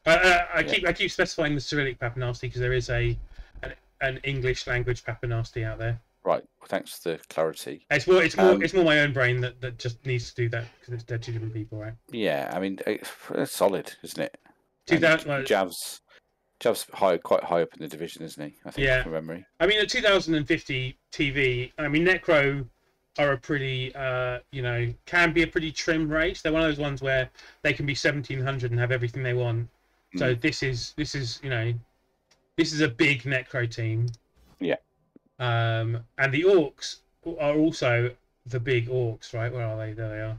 [SPEAKER 1] Uh, uh, I
[SPEAKER 2] Yeah.
[SPEAKER 1] keep I keep specifying the Cyrillic Papanasti because there is a an, an English language Papanasti out there.
[SPEAKER 2] Right. Well, thanks for the clarity.
[SPEAKER 1] It's more it's more
[SPEAKER 2] Um,
[SPEAKER 1] it's more my own brain that, that just needs to do that because it's dead two different people, right?
[SPEAKER 2] Yeah, I mean, it's, it's solid, isn't it?
[SPEAKER 1] Two thousand
[SPEAKER 2] And
[SPEAKER 1] thousand. Well,
[SPEAKER 2] Jav's Jav's high, quite high up in the division, isn't he? I think
[SPEAKER 1] Yeah.
[SPEAKER 2] from memory.
[SPEAKER 1] I mean, at 2050 TV, I mean, Necro are a pretty, uh, you know, can be a pretty trim race. They're one of those ones where they can be 1700 and have everything they want. So this is this is you know, this is a big Necro team.
[SPEAKER 2] Yeah.
[SPEAKER 1] Um, and the Orcs are also the big Orcs, right? Where are they? There they are.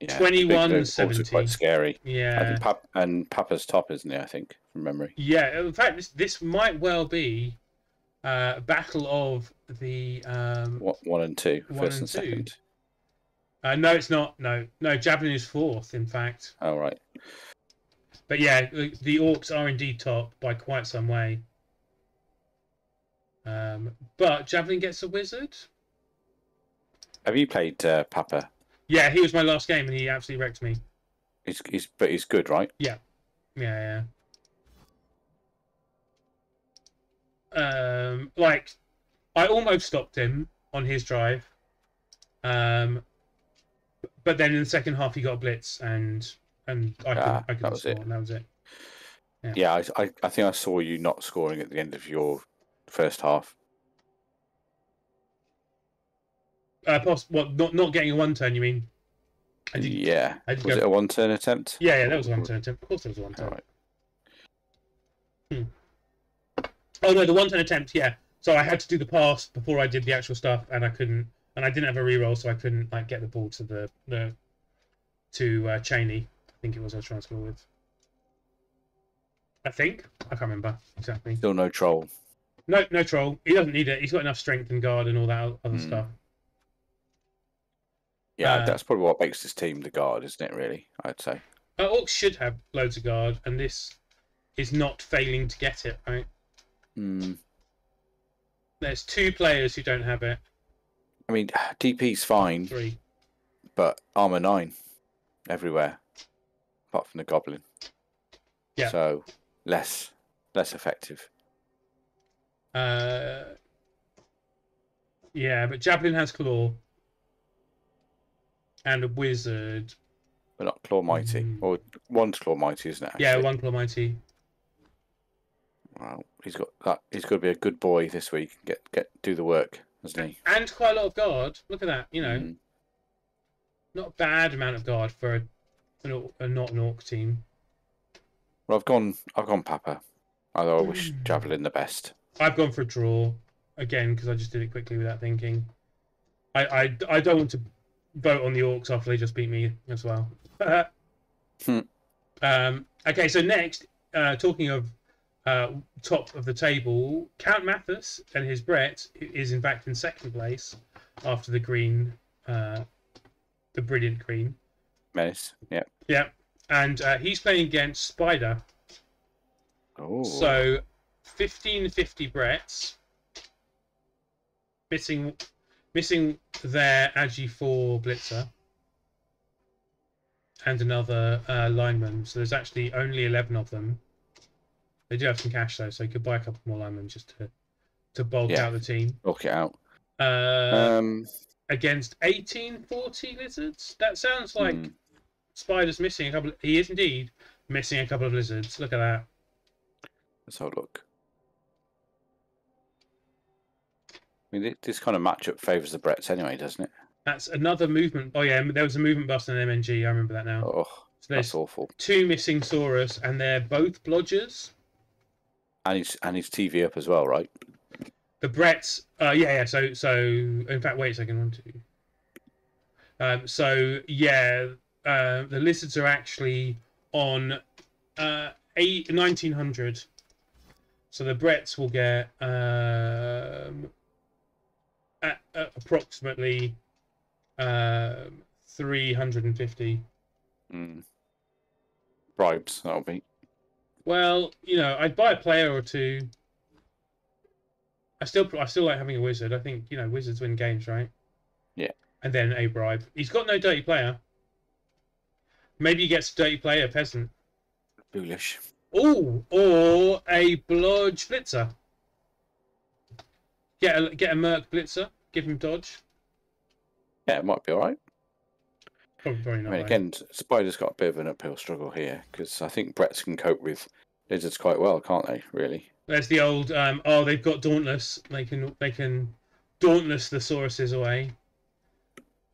[SPEAKER 2] Yeah,
[SPEAKER 1] 21,
[SPEAKER 2] the big- those balls are quite scary.
[SPEAKER 1] Yeah.
[SPEAKER 2] And, Pap- and Papa's top, isn't he? I think from memory.
[SPEAKER 1] Yeah, in fact, this this might well be uh, battle of the. Um,
[SPEAKER 2] What one and two,
[SPEAKER 1] One
[SPEAKER 2] first
[SPEAKER 1] and two.
[SPEAKER 2] second.
[SPEAKER 1] uh, no, it's not. No, no, Javelin is fourth, in fact.
[SPEAKER 2] Oh right.
[SPEAKER 1] But yeah, the, the Orcs are indeed top by quite some way. Um, but Javelin gets a wizard.
[SPEAKER 2] Have you played uh, Papa?
[SPEAKER 1] Yeah, he was my last game, and he absolutely wrecked me.
[SPEAKER 2] He's, he's but he's good, right?
[SPEAKER 1] Yeah, yeah, yeah. Um, like, I almost stopped him on his drive. Um, but then in the second half, he got a blitz, and and I couldn't,
[SPEAKER 2] Ah,
[SPEAKER 1] I
[SPEAKER 2] that
[SPEAKER 1] score,
[SPEAKER 2] it.
[SPEAKER 1] and that was it. Yeah.
[SPEAKER 2] Yeah, I, I I think I saw you not scoring at the end of your first half.
[SPEAKER 1] Uh, poss- well, not not getting a one turn. You mean? I did,
[SPEAKER 2] yeah.
[SPEAKER 1] I did
[SPEAKER 2] Was
[SPEAKER 1] go-
[SPEAKER 2] it a one turn attempt?
[SPEAKER 1] Yeah, yeah, that was a one turn attempt. Of course, there was a one
[SPEAKER 2] All
[SPEAKER 1] turn.
[SPEAKER 2] right.
[SPEAKER 1] Oh no, the one turn attempt. Yeah. So I had to do the pass before I did the actual stuff, and I couldn't, and I didn't have a reroll, so I couldn't like get the ball to the the to uh, Cheney. I think it was I was trying to score with. I think I can't remember exactly.
[SPEAKER 2] Still no troll.
[SPEAKER 1] No, no troll. He doesn't need it. He's got enough strength and guard and all that other
[SPEAKER 2] Hmm.
[SPEAKER 1] stuff.
[SPEAKER 2] Yeah,
[SPEAKER 1] Uh,
[SPEAKER 2] that's probably what makes this team the guard, isn't it? Really, I'd say.
[SPEAKER 1] Uh, Orcs should have loads of guard, and this is not failing to get it. Right?
[SPEAKER 2] Hmm.
[SPEAKER 1] There's two players who don't have it.
[SPEAKER 2] I mean, DP's fine,
[SPEAKER 1] Three.
[SPEAKER 2] but armor nine everywhere, apart from the goblin.
[SPEAKER 1] Yeah.
[SPEAKER 2] So less less effective.
[SPEAKER 1] Uh, yeah, but Javelin has claw and a wizard.
[SPEAKER 2] But not claw mighty.
[SPEAKER 1] Mm.
[SPEAKER 2] Or one's claw mighty, isn't it?
[SPEAKER 1] Yeah, one claw mighty.
[SPEAKER 2] Well, he's got that. He's got to be a good boy this week. Get get do the work, hasn't he?
[SPEAKER 1] And quite a lot of guard. Look at that. You know,
[SPEAKER 2] Mm.
[SPEAKER 1] not a bad amount of guard for a, or- a not an orc team.
[SPEAKER 2] Well, I've gone. I've gone Papa. Although I wish
[SPEAKER 1] Mm.
[SPEAKER 2] Javelin the best.
[SPEAKER 1] I've gone for a draw again because I just did it quickly without thinking. I, I, I don't want to vote on the orcs after they just beat me as well.
[SPEAKER 2] Hmm.
[SPEAKER 1] um, okay, so next, uh, talking of uh, top of the table, Count Mathis and his Brett is in fact in second place after the green, uh, the brilliant green.
[SPEAKER 2] Menace. Yeah.
[SPEAKER 1] Yeah, and uh, he's playing against Spider.
[SPEAKER 2] Oh.
[SPEAKER 1] So, fifteen fifty Bretts, missing missing their Agi four blitzer, and another uh, lineman. So there's actually only eleven of them. They do have some cash though, so you could buy a couple more linemen just to to bulk
[SPEAKER 2] Yeah.
[SPEAKER 1] out the team.
[SPEAKER 2] Look it out.
[SPEAKER 1] Uh,
[SPEAKER 2] Um.
[SPEAKER 1] against eighteen forty lizards. That sounds like
[SPEAKER 2] hmm.
[SPEAKER 1] Spider's missing a couple. He is indeed missing a couple of lizards. Look at that.
[SPEAKER 2] Let's have a look. I mean, this kind of matchup favours the Bretts anyway, doesn't it?
[SPEAKER 1] That's another movement. Oh yeah, there was a movement bust in MNG. I remember that now.
[SPEAKER 2] Oh,
[SPEAKER 1] so
[SPEAKER 2] that's awful.
[SPEAKER 1] two missing Saurus, and they're both blodgers.
[SPEAKER 2] And he's and he's TV up as well, right?
[SPEAKER 1] The Bretts, uh, yeah, yeah. So, so in fact, wait a second, one, two. Um, so yeah, uh, the lizards are actually on uh, eight, 1900. So the Bretts will get um, at, at approximately um, 350.
[SPEAKER 2] Mm. Bribes, that'll be.
[SPEAKER 1] Well, you know, I'd buy a player or two. I still, I still like having a wizard. I think you know, wizards win games, right?
[SPEAKER 2] Yeah.
[SPEAKER 1] And then a bribe. He's got no dirty player. Maybe he gets a dirty player, peasant.
[SPEAKER 2] Foolish.
[SPEAKER 1] Oh, or a blodge blitzer. Get a get a merc blitzer. Give him dodge.
[SPEAKER 2] Yeah, it might be all right.
[SPEAKER 1] Probably,
[SPEAKER 2] I mean, again, Spider's got a bit of an uphill struggle here because I think Brett's can cope with lizards quite well, can't they? Really?
[SPEAKER 1] There's the old um, oh they've got dauntless. They can they can dauntless the sauruses away.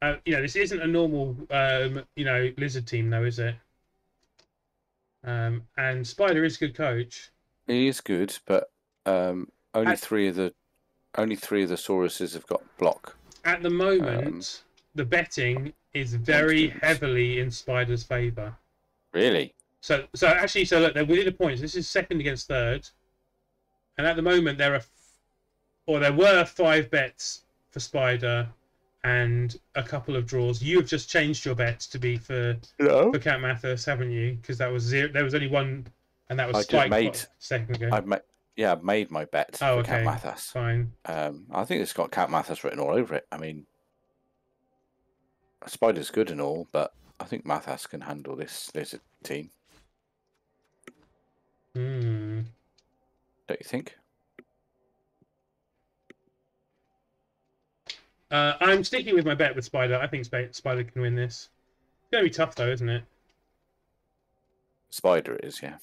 [SPEAKER 1] Uh, you know this isn't a normal um, you know lizard team though, is it? Um, and Spider is a good coach.
[SPEAKER 2] He is good, but um, only
[SPEAKER 1] I-
[SPEAKER 2] three of the only three of the Sauruses have got block.
[SPEAKER 1] At the moment,
[SPEAKER 2] Um,
[SPEAKER 1] the betting is very heavily in Spider's favour.
[SPEAKER 2] Really?
[SPEAKER 1] So so actually so look they're within the points. This is second against third, and at the moment there are, f- or there were five bets for Spider, and a couple of draws. You have just changed your bets to be for
[SPEAKER 2] No.
[SPEAKER 1] for Count Mathis, haven't you? Because that was zero. There was only one, and that was
[SPEAKER 2] I just
[SPEAKER 1] Spike
[SPEAKER 2] made-
[SPEAKER 1] second ago.
[SPEAKER 2] I've made yeah, I've made my bet
[SPEAKER 1] Oh,
[SPEAKER 2] for
[SPEAKER 1] okay.
[SPEAKER 2] Count Mathis.
[SPEAKER 1] Fine.
[SPEAKER 2] Um, I think it's got Cat Mathis written all over it. I mean, Spider's good and all, but I think Mathis can handle this lizard team.
[SPEAKER 1] Hmm.
[SPEAKER 2] Don't you think?
[SPEAKER 1] Uh, I'm sticking with my bet with Spider. I think Sp- Spider can win this. It's gonna be tough though, isn't it?
[SPEAKER 2] Spider is, yeah.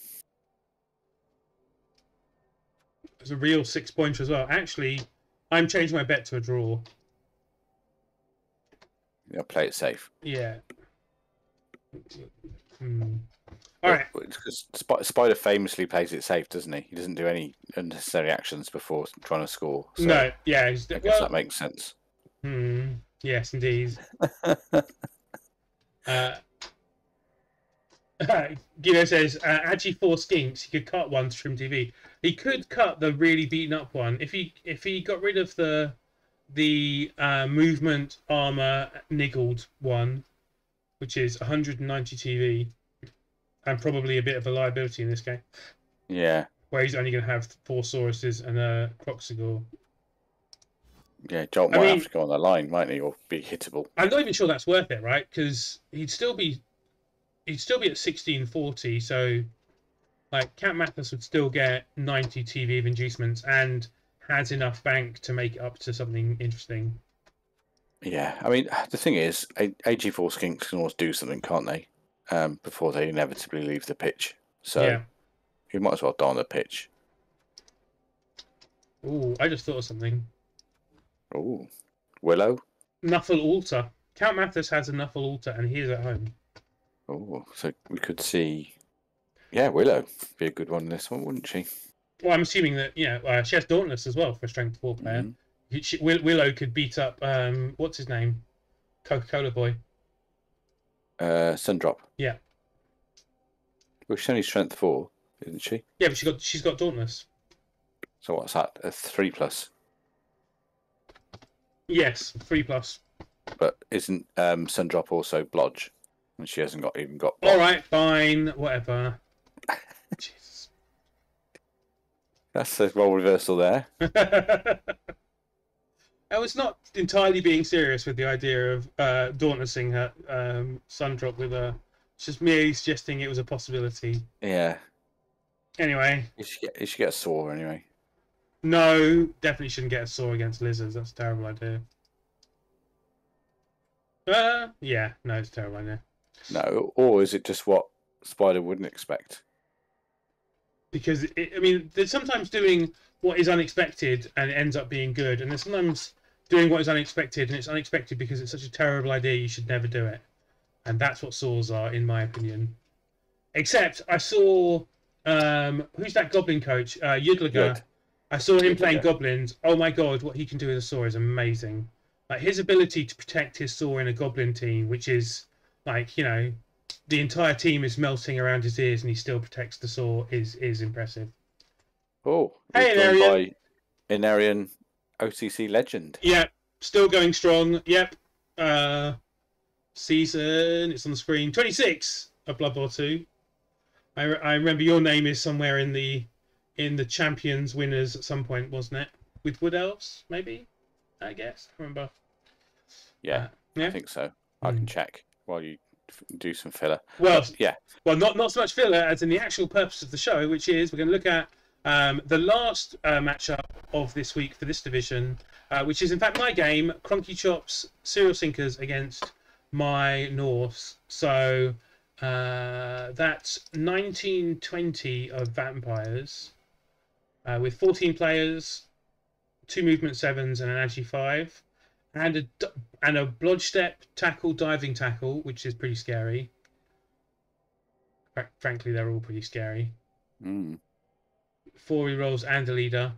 [SPEAKER 1] It's a real six pointer as well. Actually, I'm changing my bet to a draw.
[SPEAKER 2] You know, play it safe.
[SPEAKER 1] Yeah. Hmm. All right.
[SPEAKER 2] Sp- Spider famously plays it safe, doesn't he? He doesn't do any unnecessary actions before trying to score. So
[SPEAKER 1] no. Yeah.
[SPEAKER 2] I guess
[SPEAKER 1] well,
[SPEAKER 2] that makes sense.
[SPEAKER 1] hmm, yes, indeed. Uh, Guido says, uh, Agi four skinks. He could cut one to trim TV. He could cut the really beaten up one if he if he got rid of the the uh, movement armor niggled one, which is 190 TV, and probably a bit of a liability in this game,
[SPEAKER 2] Yeah,
[SPEAKER 1] where he's only going to have four Sauruses and a Kroxigor.
[SPEAKER 2] yeah. Jolt
[SPEAKER 1] I
[SPEAKER 2] might
[SPEAKER 1] mean-
[SPEAKER 2] have to go on the line, mightn't he, or be hittable?
[SPEAKER 1] I'm not even sure that's worth it, right? Because he'd still be he'd still be at 1640, so like Cat Mathis would still get 90 TV of inducements and has enough bank to make it up to something interesting.
[SPEAKER 2] Yeah, I mean, the thing is, A- AG4 skinks can always do something, can't they? Um, before they inevitably leave the pitch. So
[SPEAKER 1] yeah.
[SPEAKER 2] you might as well die on the pitch.
[SPEAKER 1] Ooh, I just thought of something.
[SPEAKER 2] Oh, Willow.
[SPEAKER 1] Nuffle Altar. Count Mathis has a Nuffle Altar and he's at home.
[SPEAKER 2] Oh, so we could see. Yeah, Willow be a good one in this one, wouldn't she?
[SPEAKER 1] Well, I'm assuming that, you know, uh, she has Dauntless as well for a Strength 4 player.
[SPEAKER 2] Mhm.
[SPEAKER 1] She- Will- Willow could beat up, um, what's his name? Coca Cola Boy.
[SPEAKER 2] Uh, Sundrop.
[SPEAKER 1] Yeah.
[SPEAKER 2] Well, she's only strength four, isn't she?
[SPEAKER 1] Yeah, but she got she's got Dauntless.
[SPEAKER 2] So what's that? A three plus.
[SPEAKER 1] Yes, three plus.
[SPEAKER 2] But isn't um, Sundrop also Blodge? And she hasn't got even got.
[SPEAKER 1] All
[SPEAKER 2] Blodge.
[SPEAKER 1] right, fine, whatever.
[SPEAKER 2] That's a role reversal there.
[SPEAKER 1] I was not entirely being serious with the idea of uh, dauntlessing her um, Sundrop with a. Just merely suggesting it was a possibility.
[SPEAKER 2] Yeah.
[SPEAKER 1] Anyway,
[SPEAKER 2] You should get, you should get a saw anyway.
[SPEAKER 1] no, definitely shouldn't get a saw against lizards. That's a terrible idea. Uh, yeah, no, it's a terrible idea.
[SPEAKER 2] No, or is it just what Spider wouldn't expect?
[SPEAKER 1] Because it, I mean, there's sometimes doing what is unexpected and it ends up being good, and there's sometimes doing what is unexpected and it's unexpected because it's such a terrible idea you should never do it, and that's what saws are, in my opinion. Except I saw um, who's that goblin coach, uh, Yudliger.
[SPEAKER 2] Good.
[SPEAKER 1] I saw him playing
[SPEAKER 2] Yudliger.
[SPEAKER 1] goblins. Oh my god, what he can do with a saw is amazing. Like his ability to protect his saw in a goblin team, which is like you know the entire team is melting around his ears and he still protects the saw is is impressive.
[SPEAKER 2] Oh,
[SPEAKER 1] Hey, Inarian.
[SPEAKER 2] by Inarian OCC legend.
[SPEAKER 1] Yep, still going strong. Yep. Uh season it's on the screen. 26 of Blood Bowl 2. I, re- I remember your name is somewhere in the in the champions winners at some point, wasn't it? With Wood Elves, maybe? I guess. I remember.
[SPEAKER 2] Yeah,
[SPEAKER 1] Uh, yeah.
[SPEAKER 2] I think so. I
[SPEAKER 1] Hmm.
[SPEAKER 2] can check while you do some filler.
[SPEAKER 1] Well,
[SPEAKER 2] yeah,
[SPEAKER 1] Well, not not so much filler as in the actual purpose of the show, which is we're going to look at um, the last uh, matchup of this week for this division, uh, which is in fact my game, Cronky Chops Serial Sinkers against my Norse. So uh, that's 1920 of vampires uh, with 14 players, two movement sevens, and an agi five, and a and a blodge step tackle diving tackle, which is pretty scary. Fra- Frankly, they're all pretty scary.
[SPEAKER 2] Mm.
[SPEAKER 1] Four rolls and a leader,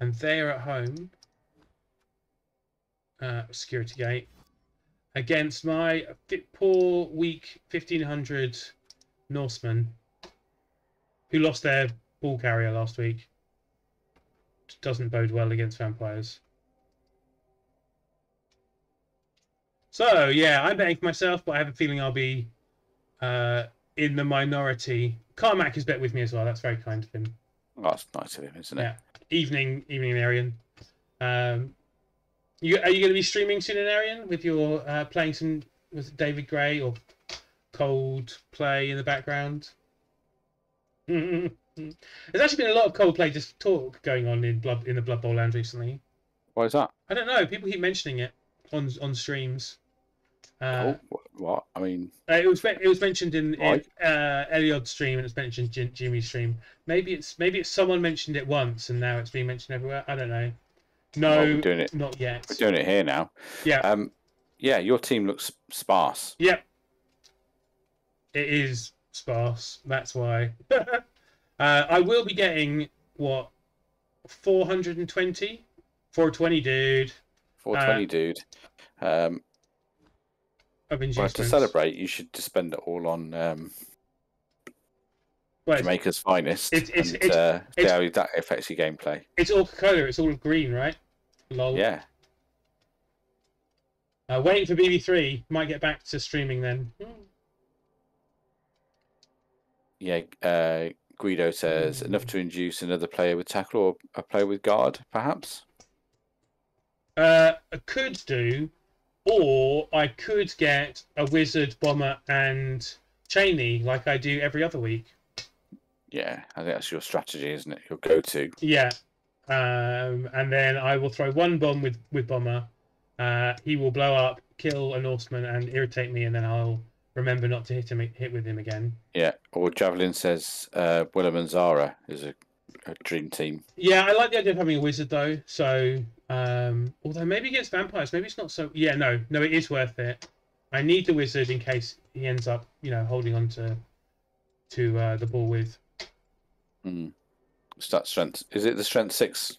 [SPEAKER 1] and they're at home. Uh, security gate against my poor, weak 1500 Norsemen who lost their ball carrier last week. Doesn't bode well against vampires. So, yeah, I'm betting for myself, but I have a feeling I'll be uh, in the minority. Carmack is bet with me as well. That's very kind of him.
[SPEAKER 2] Oh, that's nice of him, isn't it?
[SPEAKER 1] Yeah. Evening, evening Inarian. Um, you are you going to be streaming soon Inarian with your uh, playing some with David Gray or Cold Play in the background? There's actually been a lot of Coldplay just talk going on in Blood in the Blood Bowl land recently.
[SPEAKER 2] Why is that?
[SPEAKER 1] I don't know. People keep mentioning it on on streams. Uh,
[SPEAKER 2] oh, what? I mean,
[SPEAKER 1] uh, it was it was mentioned in, in uh, Eliod's stream and it's mentioned Jim, Jimmy's stream. Maybe it's maybe it's someone mentioned it once and now it's being mentioned everywhere. I don't know. No,
[SPEAKER 2] well, we're doing it.
[SPEAKER 1] not yet.
[SPEAKER 2] We're doing it here now.
[SPEAKER 1] Yeah.
[SPEAKER 2] Um, yeah, your team looks sparse.
[SPEAKER 1] Yep. It is sparse. That's why. uh, I will be getting what 420, 420, dude.
[SPEAKER 2] 420, dude. Um,
[SPEAKER 1] Of
[SPEAKER 2] well, to celebrate, you should just spend it all on um,
[SPEAKER 1] Well, it's,
[SPEAKER 2] Jamaica's finest
[SPEAKER 1] it's- it's-
[SPEAKER 2] and
[SPEAKER 1] it's-
[SPEAKER 2] uh,
[SPEAKER 1] it's-
[SPEAKER 2] how that affects your gameplay.
[SPEAKER 1] it's all Coca-Cola. It's all green, right? Lol.
[SPEAKER 2] Yeah.
[SPEAKER 1] Uh, waiting for BB3. Might get back to streaming then.
[SPEAKER 2] Yeah. Uh, Guido says enough to induce another player with tackle or a player with guard, perhaps.
[SPEAKER 1] Uh, I could do, or I could get a wizard, bomber, and Cheney like I do every other week.
[SPEAKER 2] Yeah, I think that's your strategy, isn't it? Your go-to.
[SPEAKER 1] Yeah. Um, and then I will throw one bomb with with bomber. Uh, he will blow up, kill a Norseman, and irritate me, and then I'll remember not to hit him hit with him again.
[SPEAKER 2] Yeah. Or Javelin says uh, Willem and Zara is a, a dream team.
[SPEAKER 1] Yeah, I like the idea of having a wizard though. So, um, although maybe against vampires, maybe it's not so. Yeah, no, no, it is worth it. I need the wizard in case he ends up, you know, holding on to to uh, the ball with.
[SPEAKER 2] Mm. Stat strength. Is it the strength six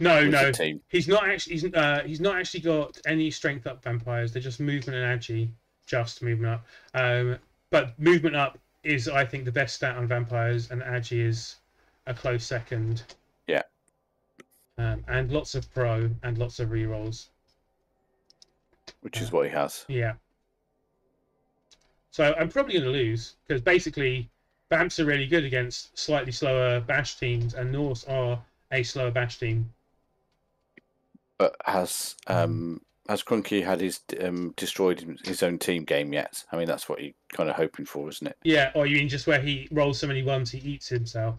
[SPEAKER 1] No, no,
[SPEAKER 2] team?
[SPEAKER 1] he's not actually. He's uh, he's not actually got any strength up vampires. They're just movement and agi, just movement up. Um, but movement up is, I think, the best stat on vampires, and agi is a close second.
[SPEAKER 2] Yeah.
[SPEAKER 1] Um, and lots of pro and lots of rerolls.
[SPEAKER 2] Which is what he has.
[SPEAKER 1] Yeah. So I'm probably going to lose because basically, Vamps are really good against slightly slower bash teams, and Norse are a slower bash team.
[SPEAKER 2] But has um has Crunky had his um destroyed his- his own team game yet? I mean, that's what you're kind of hoping for, isn't it?
[SPEAKER 1] Yeah, or you mean just where he rolls so many ones he eats himself?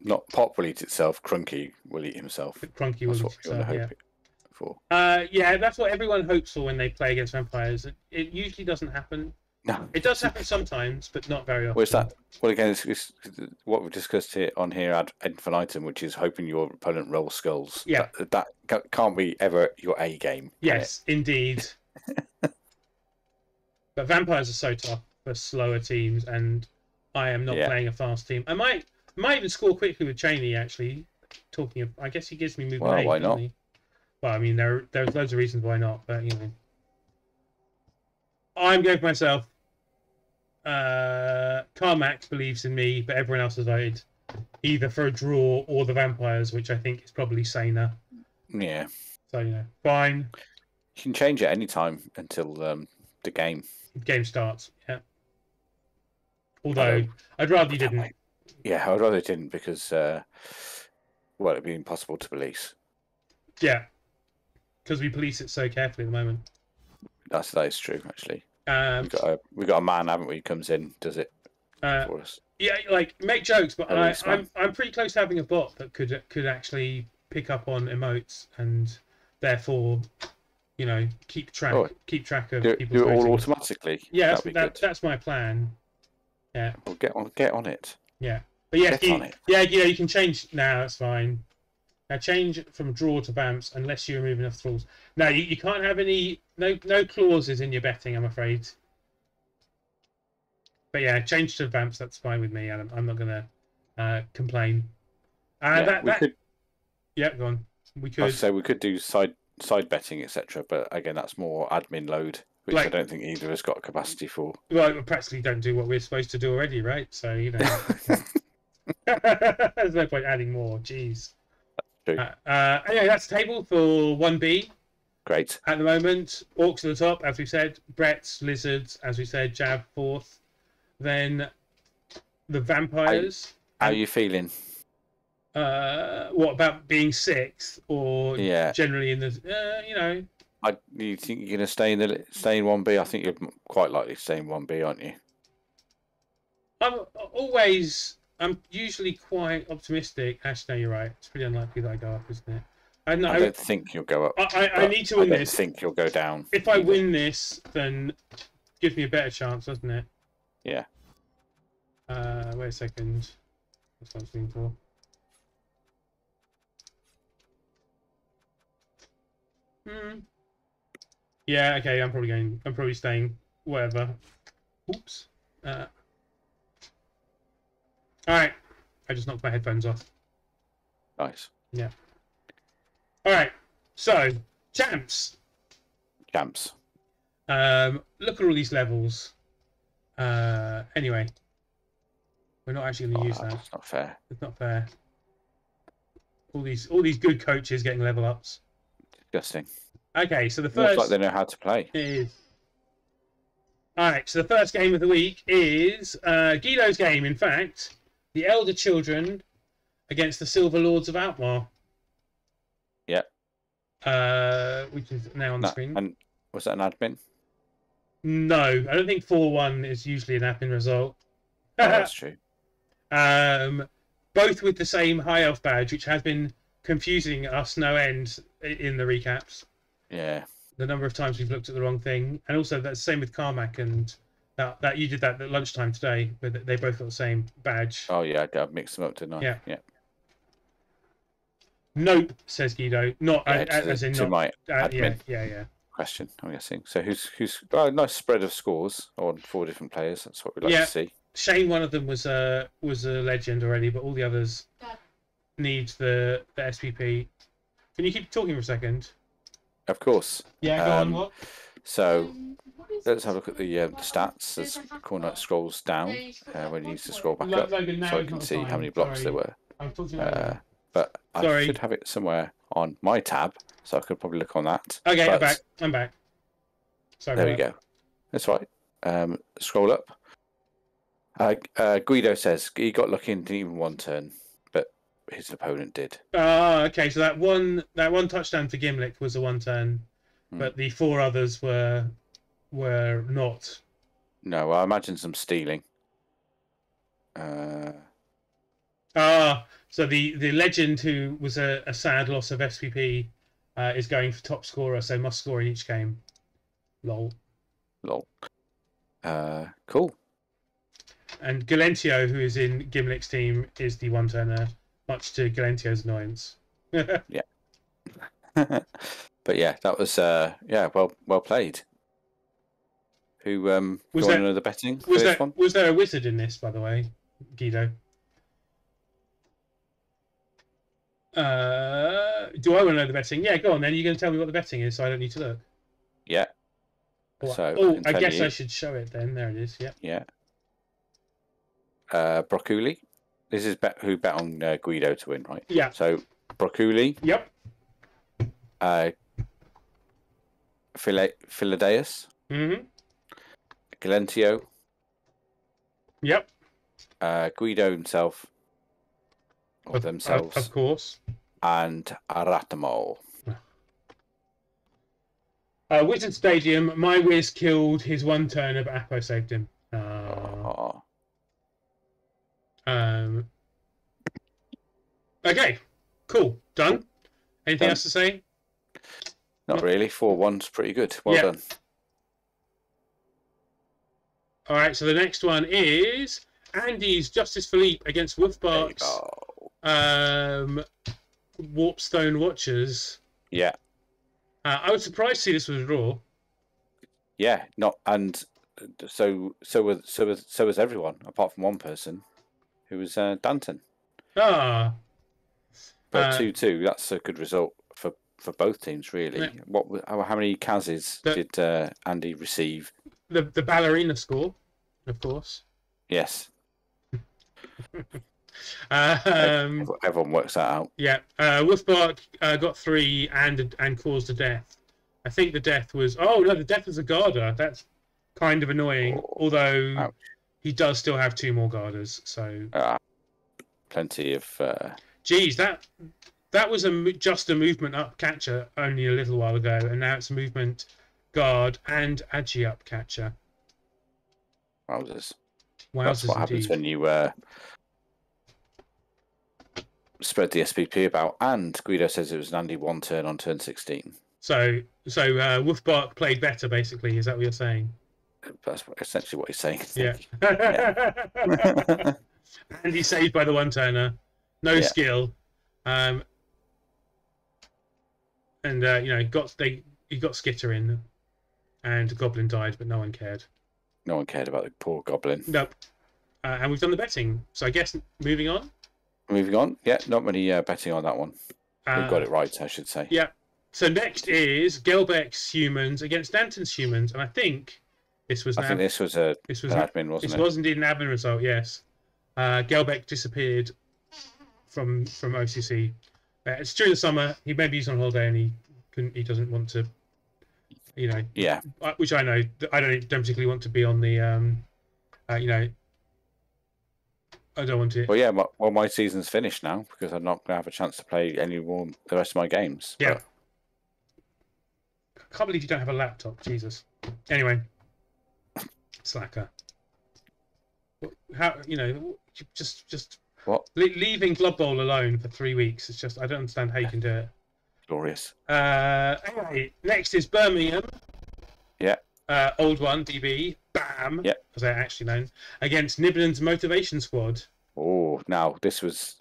[SPEAKER 2] Not Pop will eat itself. Crunky will eat himself.
[SPEAKER 1] Crunky will eat himself. Yeah.
[SPEAKER 2] for.
[SPEAKER 1] Uh, yeah, that's what everyone hopes for when they play against vampires. It, it usually doesn't happen.
[SPEAKER 2] No.
[SPEAKER 1] It does happen sometimes, but not very often.
[SPEAKER 2] Well, is that well again? It's, it's what we've discussed here on here ad infinitum, which is hoping your opponent rolls skulls.
[SPEAKER 1] Yeah.
[SPEAKER 2] that, that can't be ever your A game.
[SPEAKER 1] Yes, indeed. but vampires are so tough for slower teams, and I am not
[SPEAKER 2] Yeah.
[SPEAKER 1] playing a fast team. I might, might even score quickly with Cheney. Actually, talking of, I guess he gives me movement.
[SPEAKER 2] Well,
[SPEAKER 1] eight,
[SPEAKER 2] why not?
[SPEAKER 1] he? Well, I mean, there there's loads of reasons why not, but you know, I'm going for myself. Uh, Carmack believes in me, but everyone else has voted either for a draw or the vampires, which I think is probably saner.
[SPEAKER 2] Yeah,
[SPEAKER 1] So you know, fine.
[SPEAKER 2] you can change it any time until um, the game.
[SPEAKER 1] game starts. Yeah. Although I'd rather you didn't.
[SPEAKER 2] Yeah, I'd rather it didn't because uh, well, it'd be impossible to police.
[SPEAKER 1] Yeah. Because we police it so carefully at the moment.
[SPEAKER 2] That's that is true actually.
[SPEAKER 1] Um,
[SPEAKER 2] We got a we got a man, haven't we? Who comes in, does it
[SPEAKER 1] uh,
[SPEAKER 2] for us.
[SPEAKER 1] yeah, like make jokes, but I,
[SPEAKER 2] fun.
[SPEAKER 1] I'm I'm pretty close to having a bot that could could actually pick up on emotes and therefore, you know, keep track
[SPEAKER 2] Oh,
[SPEAKER 1] keep track of
[SPEAKER 2] Do, it- do it all automatically.
[SPEAKER 1] Yeah, that's, that, that's my plan. Yeah.
[SPEAKER 2] Well, get on, get on it.
[SPEAKER 1] Yeah, but yeah, you,
[SPEAKER 2] on
[SPEAKER 1] yeah, you know, you can change now. That's fine. Now change from draw to vamps unless you remove enough thralls. No, you, you can't have any no no clauses in your betting. I'm afraid. But yeah, change to vamps. That's fine with me, Adam. I'm not gonna uh, complain. Uh,
[SPEAKER 2] yeah,
[SPEAKER 1] that,
[SPEAKER 2] we
[SPEAKER 1] that,
[SPEAKER 2] could.
[SPEAKER 1] yeah, go on. We
[SPEAKER 2] I
[SPEAKER 1] could.
[SPEAKER 2] say we could do side side betting, etc. But again, that's more admin load, which I don't think either of us got capacity for.
[SPEAKER 1] Well, we practically don't do what we're supposed to do already, right? So you know, there's no point adding more. Jeez.
[SPEAKER 2] That's true.
[SPEAKER 1] Uh, uh, anyway, that's the table for one B.
[SPEAKER 2] Great.
[SPEAKER 1] At the moment, Orcs at the top, as we said. Brett's Lizards, as we said. Jab fourth. Then the Vampires.
[SPEAKER 2] How are you feeling?
[SPEAKER 1] Uh, what about being sixth or
[SPEAKER 2] Yeah.
[SPEAKER 1] generally in the? Uh, you know,
[SPEAKER 2] I you think you're going to stay in the stay in one B? I think you're quite likely to stay in one B, aren't you?
[SPEAKER 1] I'm always. I'm usually quite optimistic. Actually, no, you're right. It's pretty unlikely that I go up, isn't it? I.
[SPEAKER 2] I don't think you'll go up.
[SPEAKER 1] I, I, I need to
[SPEAKER 2] I
[SPEAKER 1] win
[SPEAKER 2] don't
[SPEAKER 1] this.
[SPEAKER 2] think you'll go down.
[SPEAKER 1] If I
[SPEAKER 2] either.
[SPEAKER 1] win this, then gives me a better chance, doesn't it?
[SPEAKER 2] Yeah.
[SPEAKER 1] Uh, wait a second. That's what I was for. Hmm. Yeah. Okay. I'm probably going. I'm probably staying. Whatever. Oops. Uh. All right. I just knocked my headphones off.
[SPEAKER 2] nice Yeah.
[SPEAKER 1] All right. So, champs.
[SPEAKER 2] champs.
[SPEAKER 1] Um, look at all these levels. Uh, anyway, we're not actually going to
[SPEAKER 2] Oh,
[SPEAKER 1] use that.
[SPEAKER 2] that's not fair.
[SPEAKER 1] It's not fair. All these, all these good coaches getting level ups.
[SPEAKER 2] Disgusting.
[SPEAKER 1] Okay, so the first.
[SPEAKER 2] Looks like they know how to play.
[SPEAKER 1] is. All right, so the first game of the week is uh, Guido's game. In fact, the Elder Children against the Silver Lords of Outmar.
[SPEAKER 2] Yeah.
[SPEAKER 1] Uh, which is now on the screen.
[SPEAKER 2] and was that an admin?
[SPEAKER 1] No, I don't think four one is usually an admin result.
[SPEAKER 2] Oh, that's true.
[SPEAKER 1] um, both with the same high elf badge, which has been confusing us no end in the recaps.
[SPEAKER 2] Yeah.
[SPEAKER 1] The number of times we've looked at the wrong thing, and also that's the same with Carmack and that that you did that at lunchtime today, but they both got the same badge.
[SPEAKER 2] Oh yeah, I did- I mixed them up, didn't I?
[SPEAKER 1] Yeah.
[SPEAKER 2] Yeah.
[SPEAKER 1] Nope, says Guido. Not
[SPEAKER 2] Yeah,
[SPEAKER 1] uh,
[SPEAKER 2] to,
[SPEAKER 1] as in
[SPEAKER 2] to
[SPEAKER 1] not.
[SPEAKER 2] my
[SPEAKER 1] uh, yeah,
[SPEAKER 2] admin.
[SPEAKER 1] yeah, yeah.
[SPEAKER 2] question, I'm guessing. So who's who's oh, nice spread of scores on four different players. That's what we'd like
[SPEAKER 1] Yeah.
[SPEAKER 2] to see.
[SPEAKER 1] Shane, one of them was a was a legend already, but all the others need the the SPP. Can you keep talking for a second?
[SPEAKER 2] Of course.
[SPEAKER 1] Yeah, go
[SPEAKER 2] Um,
[SPEAKER 1] on. What?
[SPEAKER 2] So let's have a look at the, the stats as Corner scrolls down uh, when he needs to scroll back up, so I can see how many blocks there were. Uh, but I should have it somewhere on my tab, so I could probably look on that.
[SPEAKER 1] Okay, I'm back. I'm back. Sorry.
[SPEAKER 2] There we
[SPEAKER 1] about
[SPEAKER 2] go. That's right. Um, scroll up. Uh, uh, Guido says he got lucky and didn't even one turn, but his opponent did.
[SPEAKER 1] Ah, okay. So that one that one touchdown for Gimlick was a one turn,
[SPEAKER 2] Hmm.
[SPEAKER 1] but the four others were were not.
[SPEAKER 2] No, I imagine some stealing. Uh,
[SPEAKER 1] Ah, so the the legend who was a, a sad loss of SPP uh, is going for top scorer, so must score in each game. Lol.
[SPEAKER 2] lol. Uh, cool.
[SPEAKER 1] And Galentio, who is in Gimlick's team, is the one turner, much to Galentio's annoyance. Yeah.
[SPEAKER 2] but yeah, that was uh, yeah, well well played. Who um
[SPEAKER 1] Was that-
[SPEAKER 2] another betting
[SPEAKER 1] Was there
[SPEAKER 2] one?
[SPEAKER 1] was there a wizard in this, by the way, Guido? Uh, do I want to know the betting? Yeah, go on then. You're going to tell me what the betting is, so I don't need to look.
[SPEAKER 2] Yeah,
[SPEAKER 1] Oh,
[SPEAKER 2] So, I
[SPEAKER 1] oh I guess
[SPEAKER 2] you.
[SPEAKER 1] I should show it then. There it is. Yeah.
[SPEAKER 2] yeah. Uh, Broccoli. This is bet who bet on uh, Guido to win, right?
[SPEAKER 1] Yeah.
[SPEAKER 2] So Broccoli,
[SPEAKER 1] Yep.
[SPEAKER 2] uh, Phila- Philadeus,
[SPEAKER 1] Mm-hmm.
[SPEAKER 2] Galentio,
[SPEAKER 1] Yep.
[SPEAKER 2] uh, Guido himself, or
[SPEAKER 1] Of-
[SPEAKER 2] themselves,
[SPEAKER 1] Of, of course.
[SPEAKER 2] and Aratamo.
[SPEAKER 1] Uh, Wizard Stadium. My Wiz killed his one turn, but Apo saved him. Uh,
[SPEAKER 2] Oh,
[SPEAKER 1] um. Okay. Cool. Done. Anything
[SPEAKER 2] Done.
[SPEAKER 1] else to say?
[SPEAKER 2] Not really. Four one's pretty good. Well
[SPEAKER 1] Yeah.
[SPEAKER 2] done.
[SPEAKER 1] All right, so the next one is Andy's Justice Philippe against Wolfbark's um, Warpstone Watchers.
[SPEAKER 2] Yeah,
[SPEAKER 1] Uh, I was surprised to see this was raw.
[SPEAKER 2] yeah. Not and so so was so was so was everyone apart from one person, who was uh, Danton.
[SPEAKER 1] Ah,
[SPEAKER 2] But
[SPEAKER 1] Uh,
[SPEAKER 2] two two, that's a good result for for both teams, really.
[SPEAKER 1] Yeah.
[SPEAKER 2] What how, how many Kazes
[SPEAKER 1] The-
[SPEAKER 2] did uh, Andy receive?
[SPEAKER 1] the the ballerina score, of course.
[SPEAKER 2] Yes,
[SPEAKER 1] Uh, um,
[SPEAKER 2] everyone works that out.
[SPEAKER 1] yeah, uh, Wolfbark uh, got three and and caused a death. I think the death was oh no, the death was a Garda. That's kind of annoying.
[SPEAKER 2] Oh,
[SPEAKER 1] although
[SPEAKER 2] ouch.
[SPEAKER 1] he does still have two more Gardas. So
[SPEAKER 2] Uh, plenty of uh,
[SPEAKER 1] Geez, that that was a just a movement up catcher only a little while ago, and now it's movement guard and agi up catcher.
[SPEAKER 2] wowzers.
[SPEAKER 1] Wowzers
[SPEAKER 2] That's what happens when you uh, spread the SPP about. And Guido says it was an Andy one turn on turn sixteen.
[SPEAKER 1] So so uh, Wolfbark played better, basically. Is that what you're saying?
[SPEAKER 2] That's essentially what he's saying.
[SPEAKER 1] Yeah.
[SPEAKER 2] think.
[SPEAKER 1] and he's saved by the one turner. No
[SPEAKER 2] Yeah.
[SPEAKER 1] skill. Um, and uh, you know, got they he got Skitter in, and Goblin died, but no one cared.
[SPEAKER 2] no one cared about the poor goblin.
[SPEAKER 1] Nope. Uh, and we've done the betting. So I guess moving on.
[SPEAKER 2] Moving on. Yeah, not many uh, betting on that one.
[SPEAKER 1] Uh,
[SPEAKER 2] We've got it right, I should say.
[SPEAKER 1] Yeah. So next is Gelbeck's humans against Danton's humans, and I think this was
[SPEAKER 2] I think
[SPEAKER 1] ab-
[SPEAKER 2] this was a
[SPEAKER 1] this was
[SPEAKER 2] an admin, wasn't
[SPEAKER 1] this
[SPEAKER 2] it?
[SPEAKER 1] was indeed an admin result. Yes, uh, Gelbeck disappeared from from OCC. Uh, it's during the summer. He maybe he's on holiday and he couldn't. He doesn't want to. You know,
[SPEAKER 2] Yeah,
[SPEAKER 1] which I know. I don't don't particularly want to be on the. Um, uh, you know, I don't want to.
[SPEAKER 2] well, yeah. My, well, my season's finished now because I'm not going to have a chance to play any more the rest of my games.
[SPEAKER 1] Yeah.
[SPEAKER 2] But
[SPEAKER 1] I can't believe you don't have a laptop. Jesus. Anyway, slacker. How you know? Just just
[SPEAKER 2] What?
[SPEAKER 1] le- leaving Blood Bowl alone for three weeks. It's just I don't understand how you can do it.
[SPEAKER 2] glorious.
[SPEAKER 1] Uh, anyway, next is Birmingham.
[SPEAKER 2] Yeah.
[SPEAKER 1] Uh, old one, DB. Bam.
[SPEAKER 2] Yeah.
[SPEAKER 1] As they're actually known against Niblin's Motivation Squad.
[SPEAKER 2] Oh, now this was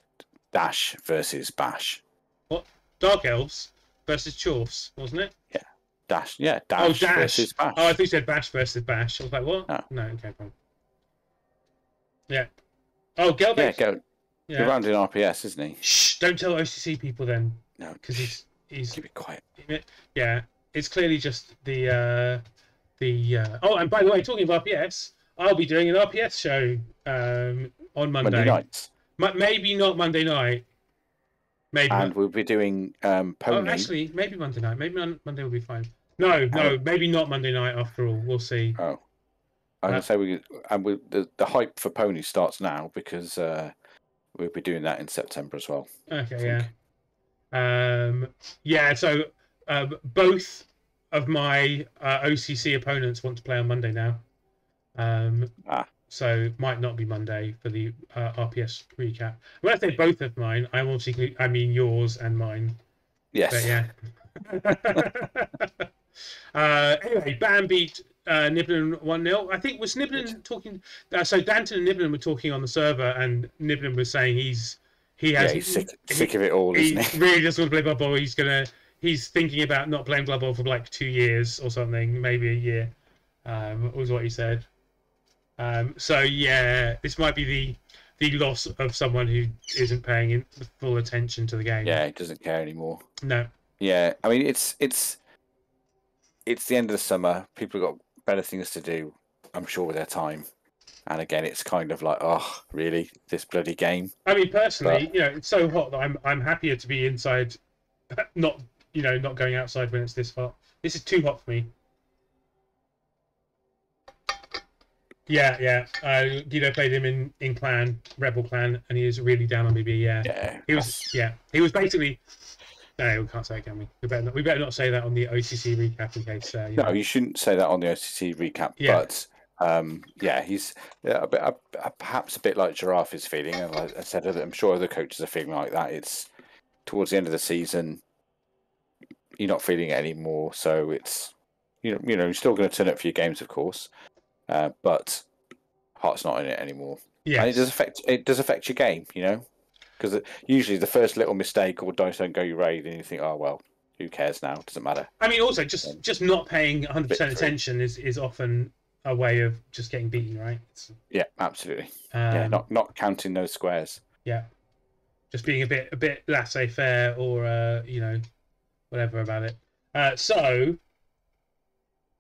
[SPEAKER 2] Dash versus Bash. What?
[SPEAKER 1] Dark Elves versus Chorfs, wasn't it? Yeah.
[SPEAKER 2] Dash, yeah, Dash,
[SPEAKER 1] Dash.
[SPEAKER 2] versus Bash.
[SPEAKER 1] Oh, I thought you said Bash versus Bash. I was like, what?
[SPEAKER 2] No.
[SPEAKER 1] No, okay, fine. Yeah. Oh,
[SPEAKER 2] yeah,
[SPEAKER 1] Gelbeck. Yeah.
[SPEAKER 2] You're around in RPS, isn't he?
[SPEAKER 1] Shh! Don't tell OCC people then,
[SPEAKER 2] No,
[SPEAKER 1] because he's he's
[SPEAKER 2] keep it quiet.
[SPEAKER 1] yeah. It's clearly just the uh the uh oh, and by the way, talking of RPS, I'll be doing an RPS show um on Monday.
[SPEAKER 2] Monday nights,
[SPEAKER 1] Ma- maybe not Monday night. Maybe.
[SPEAKER 2] and we'll be doing um,
[SPEAKER 1] Oh, actually, maybe Monday night. Maybe Mon- Monday will be fine. No, no,
[SPEAKER 2] Oh.
[SPEAKER 1] maybe not Monday night. After all, we'll see.
[SPEAKER 2] Oh, I
[SPEAKER 1] Uh,
[SPEAKER 2] would say we and we the, the hype for Pony starts now because uh, we'll be doing that in September as well.
[SPEAKER 1] Okay, yeah. Um, yeah, so um, both of my uh, OCC opponents want to play on Monday now. Um,
[SPEAKER 2] Ah.
[SPEAKER 1] So might not be Monday for the uh, RPS recap. When I say both of mine, I'm obviously I mean yours and mine.
[SPEAKER 2] Yes.
[SPEAKER 1] But yeah. uh, anyway, Bam beat uh, Niblin 1 0. I think was Niblin talking. Uh, so Danton and Niblin were talking on the server, and Niblin was saying he's he
[SPEAKER 2] Yeah,
[SPEAKER 1] has
[SPEAKER 2] he's sick,
[SPEAKER 1] he-
[SPEAKER 2] sick of it all,
[SPEAKER 1] he
[SPEAKER 2] isn't he?
[SPEAKER 1] really doesn't want to play Blood Bowl. He's gonna he's thinking about not playing Blood Bowl for like two years or something, maybe a year. Um, was what he said. Um, so yeah, this might be the the loss of someone who isn't paying in full attention to the game.
[SPEAKER 2] Yeah, he doesn't care anymore.
[SPEAKER 1] No.
[SPEAKER 2] Yeah, I mean it's it's it's the end of the summer. People have got better things to do, I'm sure, with their time. And again, it's kind of like, oh, really, this bloody game.
[SPEAKER 1] I mean, personally, you know, it's so hot that I'm I'm happier to be inside, not you know, not going outside when it's this hot. This is too hot for me. Yeah, yeah. Uh, Guido played him in in Clan Rebel Clan, and he was really down on me. Yeah,
[SPEAKER 2] Yeah,
[SPEAKER 1] he was.
[SPEAKER 2] that's-
[SPEAKER 1] Yeah, he was basically. No, we can't say it, can we? We better not. We better not say that on the OCC recap in case. Uh, you
[SPEAKER 2] No,
[SPEAKER 1] know.
[SPEAKER 2] you shouldn't say that on the OCC recap.
[SPEAKER 1] Yeah.
[SPEAKER 2] But um, yeah, he's yeah, a bit, a, a- perhaps a bit like Giraffe is feeling, and like I said, I'm sure other coaches are feeling like that. It's towards the end of the season. you're not feeling it anymore. So it's you know you know you're still going to turn up for your games, of course, uh, but heart's not in it anymore.
[SPEAKER 1] Yeah.
[SPEAKER 2] And it does affect it does affect your game, you know, because usually the first little mistake or dice don't go your way, then you think, oh well, who cares now? Doesn't matter.
[SPEAKER 1] I mean, also just just not paying 100 percent attention is is often a way of just getting beaten, right? It's,
[SPEAKER 2] Yeah, absolutely.
[SPEAKER 1] um,
[SPEAKER 2] yeah, not not counting those squares.
[SPEAKER 1] yeah, just being a bit a bit laissez-faire or uh, you know whatever about it. Uh, so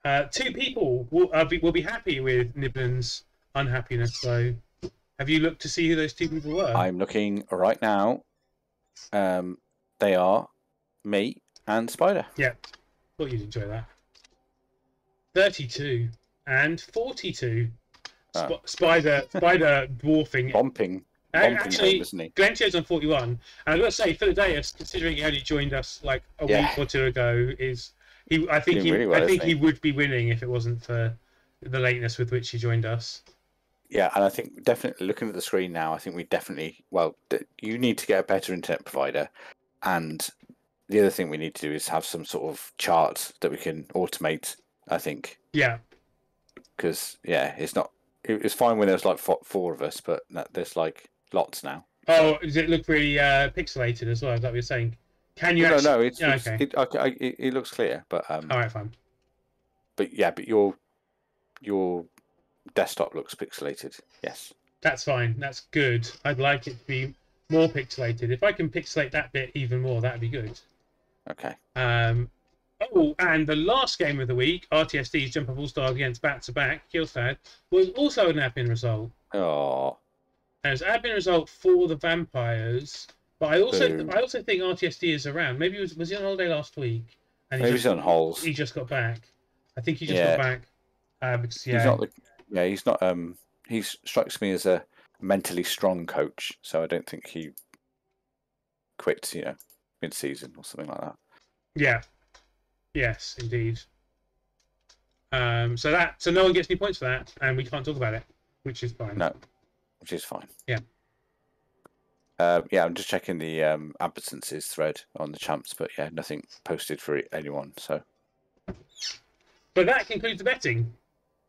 [SPEAKER 1] uh, two people will uh, be, will be happy with Niblin's unhappiness. So have you looked to see who those two people were?
[SPEAKER 2] I'm looking right now. Um, they are me and Spider.
[SPEAKER 1] Yeah, thought you'd enjoy that. Thirty-two and forty-two. Sp-
[SPEAKER 2] Oh.
[SPEAKER 1] Spider, spider dwarfing.
[SPEAKER 2] bumping.
[SPEAKER 1] Actually,
[SPEAKER 2] home, isn't he?
[SPEAKER 1] Glenshaw's on 41, and I've got to say, Philadelphus, considering he only joined us like a
[SPEAKER 2] Yeah.
[SPEAKER 1] week or two ago, is he? I think
[SPEAKER 2] Doing
[SPEAKER 1] he,
[SPEAKER 2] really well,
[SPEAKER 1] I think he
[SPEAKER 2] he?
[SPEAKER 1] would be winning if it wasn't for the lateness with which he joined us.
[SPEAKER 2] Yeah, and I think definitely looking at the screen now, I think we definitely well, you need to get a better internet provider, and the other thing we need to do is have some sort of chart that we can automate. I think
[SPEAKER 1] Yeah,
[SPEAKER 2] because yeah, it's not. It was fine when there was like fo- four of us, but there's like lots now.
[SPEAKER 1] Oh, does it look really uh, pixelated as well? Is that what you're saying? Can you
[SPEAKER 2] no,
[SPEAKER 1] actually?
[SPEAKER 2] no, it's, it's
[SPEAKER 1] okay.
[SPEAKER 2] it, I, I, it, it looks clear, but um,
[SPEAKER 1] All right, fine.
[SPEAKER 2] but yeah, but your your desktop looks pixelated. Yes.
[SPEAKER 1] That's fine. That's good. I'd like it to be more pixelated. If I can pixelate that bit even more, that'd be good.
[SPEAKER 2] Okay.
[SPEAKER 1] Um, oh, and the last game of the week, RTSD's Jump Up All Stars against Back to Back, Killstad, was also an admin result.
[SPEAKER 2] Oh,
[SPEAKER 1] it's admin result for the vampires. But I also
[SPEAKER 2] Boom.
[SPEAKER 1] I also think RTSD is around. Maybe he was was he on holiday last week? And he
[SPEAKER 2] maybe he's on holes.
[SPEAKER 1] he just got back. I think he just
[SPEAKER 2] Yeah.
[SPEAKER 1] got back. Uh, because, yeah,
[SPEAKER 2] He's not the, yeah, he's not. Um, he strikes me as a mentally strong coach, so I don't think he quits. You know, mid-season or something like that.
[SPEAKER 1] yeah, yes, indeed. Um, so that so no one gets any points for that, and we can't talk about it, which is fine.
[SPEAKER 2] No, which is fine.
[SPEAKER 1] Yeah.
[SPEAKER 2] Uh, yeah, I'm just checking the um, absences thread on the champs, but yeah, nothing posted for anyone. So
[SPEAKER 1] But that concludes the betting,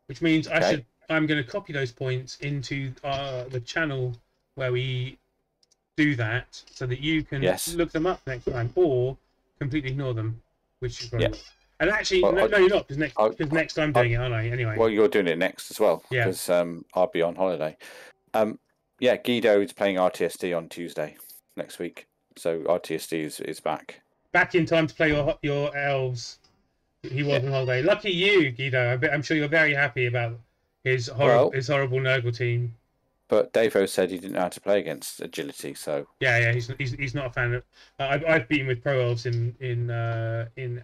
[SPEAKER 1] which means I should. I'm going to copy those points into uh, the channel where we do that, so that you can
[SPEAKER 2] Yes.
[SPEAKER 1] look them up next time, or completely ignore them, which is.
[SPEAKER 2] Yeah.
[SPEAKER 1] And actually,
[SPEAKER 2] Well,
[SPEAKER 1] no,
[SPEAKER 2] I-
[SPEAKER 1] no, you're not, because next,
[SPEAKER 2] I-
[SPEAKER 1] because next I'm doing it, aren't I? Anyway.
[SPEAKER 2] well, you're doing it next as well
[SPEAKER 1] Yeah.
[SPEAKER 2] because um, I'll be on holiday. Um, yeah, Guido is playing RTSD on Tuesday next week, so RTSD is, is back.
[SPEAKER 1] Back in time to play your your elves. He was on holiday. Lucky you, Guido. I'm sure you're very happy about his horrible
[SPEAKER 2] Well-
[SPEAKER 1] his horrible Nurgle team.
[SPEAKER 2] But Davo said he didn't know how to play against agility, so
[SPEAKER 1] Yeah, yeah, he's he's, he's not a fan of. Uh, I've I've beaten with pro elves in in uh, in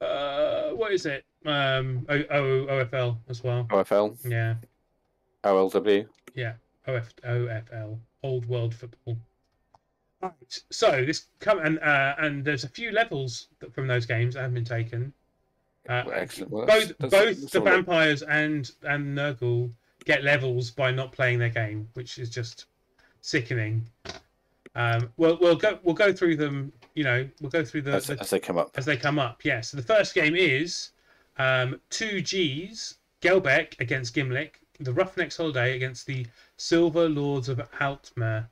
[SPEAKER 1] uh what is it? Um, o, o, OFL as well.
[SPEAKER 2] OFL,
[SPEAKER 1] Yeah,
[SPEAKER 2] OLW. Yeah.
[SPEAKER 1] OF, OFL, Old World Football. Right. So this come and uh, and there's a few levels that- from those games that have been taken. Uh,
[SPEAKER 2] Well, excellent. Well,
[SPEAKER 1] both
[SPEAKER 2] that's-
[SPEAKER 1] both
[SPEAKER 2] that's
[SPEAKER 1] the
[SPEAKER 2] all right.
[SPEAKER 1] vampires and and Nurgle get levels by not playing their game, which is just sickening. Um, we'll we'll go we'll go through them. You know, we'll go through the,
[SPEAKER 2] as,
[SPEAKER 1] the
[SPEAKER 2] as they come up.
[SPEAKER 1] as they come up. Yes. So the first game is um, two Gs Gelbeck against Gimlick, the Roughnecks Holiday against the Silver Lords of Altmer.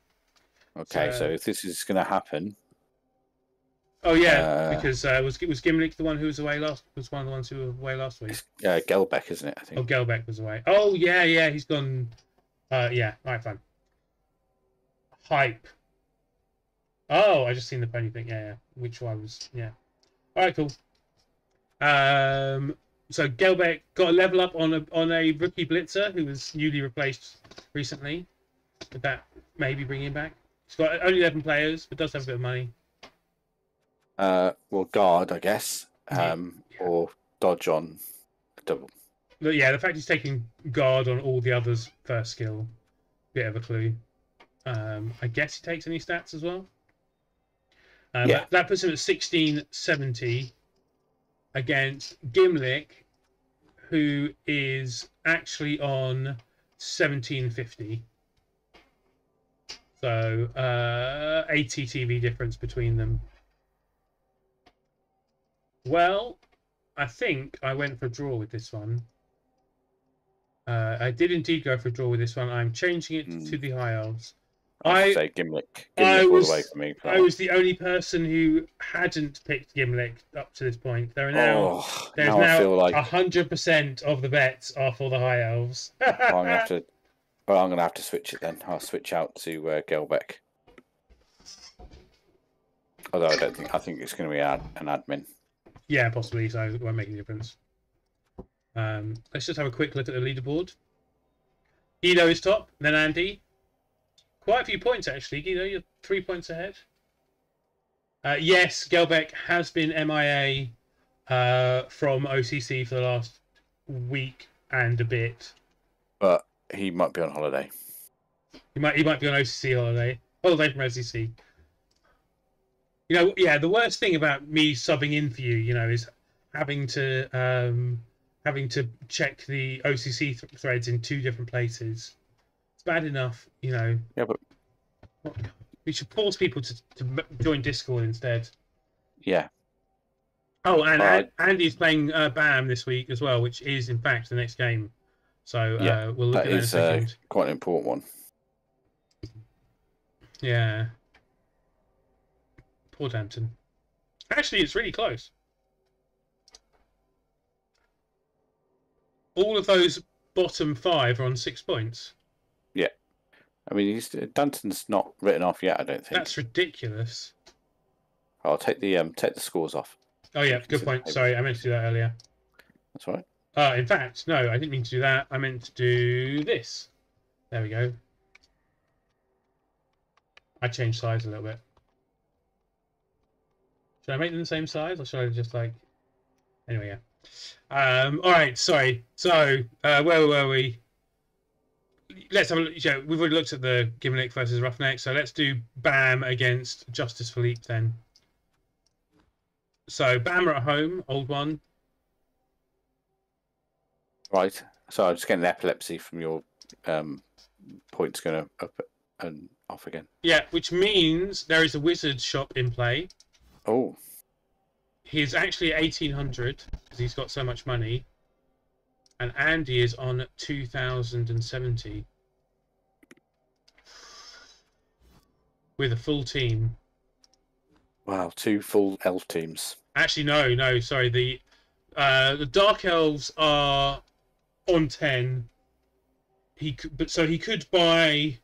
[SPEAKER 2] Okay, so
[SPEAKER 1] so-
[SPEAKER 2] if this is going to happen,
[SPEAKER 1] Oh yeah,
[SPEAKER 2] Uh,
[SPEAKER 1] because uh, was was Gimlick the one who was away last? Was one of the ones who were away last week?
[SPEAKER 2] uh, Gelbeck, isn't it? I think. Oh.
[SPEAKER 1] Gelbeck was away. Oh yeah, yeah, he's gone. Uh, yeah, all right, fine. Hype. Oh, I just seen the pony thing. Yeah, yeah. Which one was? Yeah. All right, cool. Um, so Gelbeck got a level up on a on a rookie blitzer who was newly replaced recently. Would that maybe bring him back? He's got only eleven players, but does have a bit of money.
[SPEAKER 2] Uh, well, guard, I guess,
[SPEAKER 1] Yeah.
[SPEAKER 2] um, or dodge on double.
[SPEAKER 1] But yeah, the fact he's taking guard on all the others' first skill, bit of a clue. Um, I guess he takes any stats as well. Uh,
[SPEAKER 2] Yeah.
[SPEAKER 1] that, that puts him at sixteen seventy against Gimlick, who is actually on seventeen fifty. So uh, eighty TV difference between them. Well, I think I went for a draw with this one. Uh, I did indeed go for a draw with this one. I'm changing it
[SPEAKER 2] Hmm.
[SPEAKER 1] to the High Elves. I-
[SPEAKER 2] say Gimlick.
[SPEAKER 1] I
[SPEAKER 2] Gimlick all
[SPEAKER 1] was-
[SPEAKER 2] the way for me.
[SPEAKER 1] I was the only person who hadn't picked Gimlick up to this point. There are now
[SPEAKER 2] oh,
[SPEAKER 1] there's
[SPEAKER 2] now I like
[SPEAKER 1] hundred percent of the bets are for the High Elves.
[SPEAKER 2] I'm gonna have to. Well, I'm gonna have to switch it then. I'll switch out to uh, Gelbeck. Although I don't think I think it's going to be ad, an admin.
[SPEAKER 1] Yeah, possibly. So it won't make any difference. Um, let's just have a quick look at the leaderboard. Guido is top, then Andy. Quite a few points actually. Guido, you're three points ahead. Uh, yes, Gelbeck has been MIA uh, from OCC for the last week and a bit.
[SPEAKER 2] But he might be on holiday.
[SPEAKER 1] He might he might be on OCC holiday. Holiday from OCC. You know, yeah. The worst thing about me subbing in for you, you know, is having to um, having to check the OCC th- threads in two different places. It's bad enough, you know.
[SPEAKER 2] Yeah, but
[SPEAKER 1] We should force people to, to join Discord instead.
[SPEAKER 2] yeah,
[SPEAKER 1] Oh, and
[SPEAKER 2] Alright.
[SPEAKER 1] Andy's playing uh, BAM this week as well, which is in fact the next game. So uh,
[SPEAKER 2] Yeah,
[SPEAKER 1] we'll look
[SPEAKER 2] that
[SPEAKER 1] at that in a
[SPEAKER 2] is uh, quite an important one.
[SPEAKER 1] Yeah. Poor Danton. Actually, it's really close. All of those bottom five are on six points. Yeah.
[SPEAKER 2] I mean, he's Danton's not written off yet. I don't think.
[SPEAKER 1] That's ridiculous.
[SPEAKER 2] I'll take the um take the scores off.
[SPEAKER 1] Oh yeah, good point. Sorry, I meant to do that earlier.
[SPEAKER 2] That's all right.
[SPEAKER 1] Uh, in fact, no, I didn't mean to do that. I meant to do this. There we go. I changed size a little bit. Should I make them the same size, or should I just like? Anyway, yeah. Um. All right. Sorry. So, uh, where were we? Let's have a look. Yeah, we've already looked at the Gimlick versus Roughneck, so let's do Bam against Justice Philippe then. So Bam are at home, old one.
[SPEAKER 2] Right. So I'm just getting epilepsy from your um points going to up and off again.
[SPEAKER 1] Yeah, which means there is a wizard shop in play.
[SPEAKER 2] Oh,
[SPEAKER 1] He's actually 1800 because he's got so much money. And Andy is on 2070 with a full team.
[SPEAKER 2] wow! Two full elf teams.
[SPEAKER 1] Actually, no, no, sorry. The uh, the Dark Elves are on 10. He could, but so he could buy.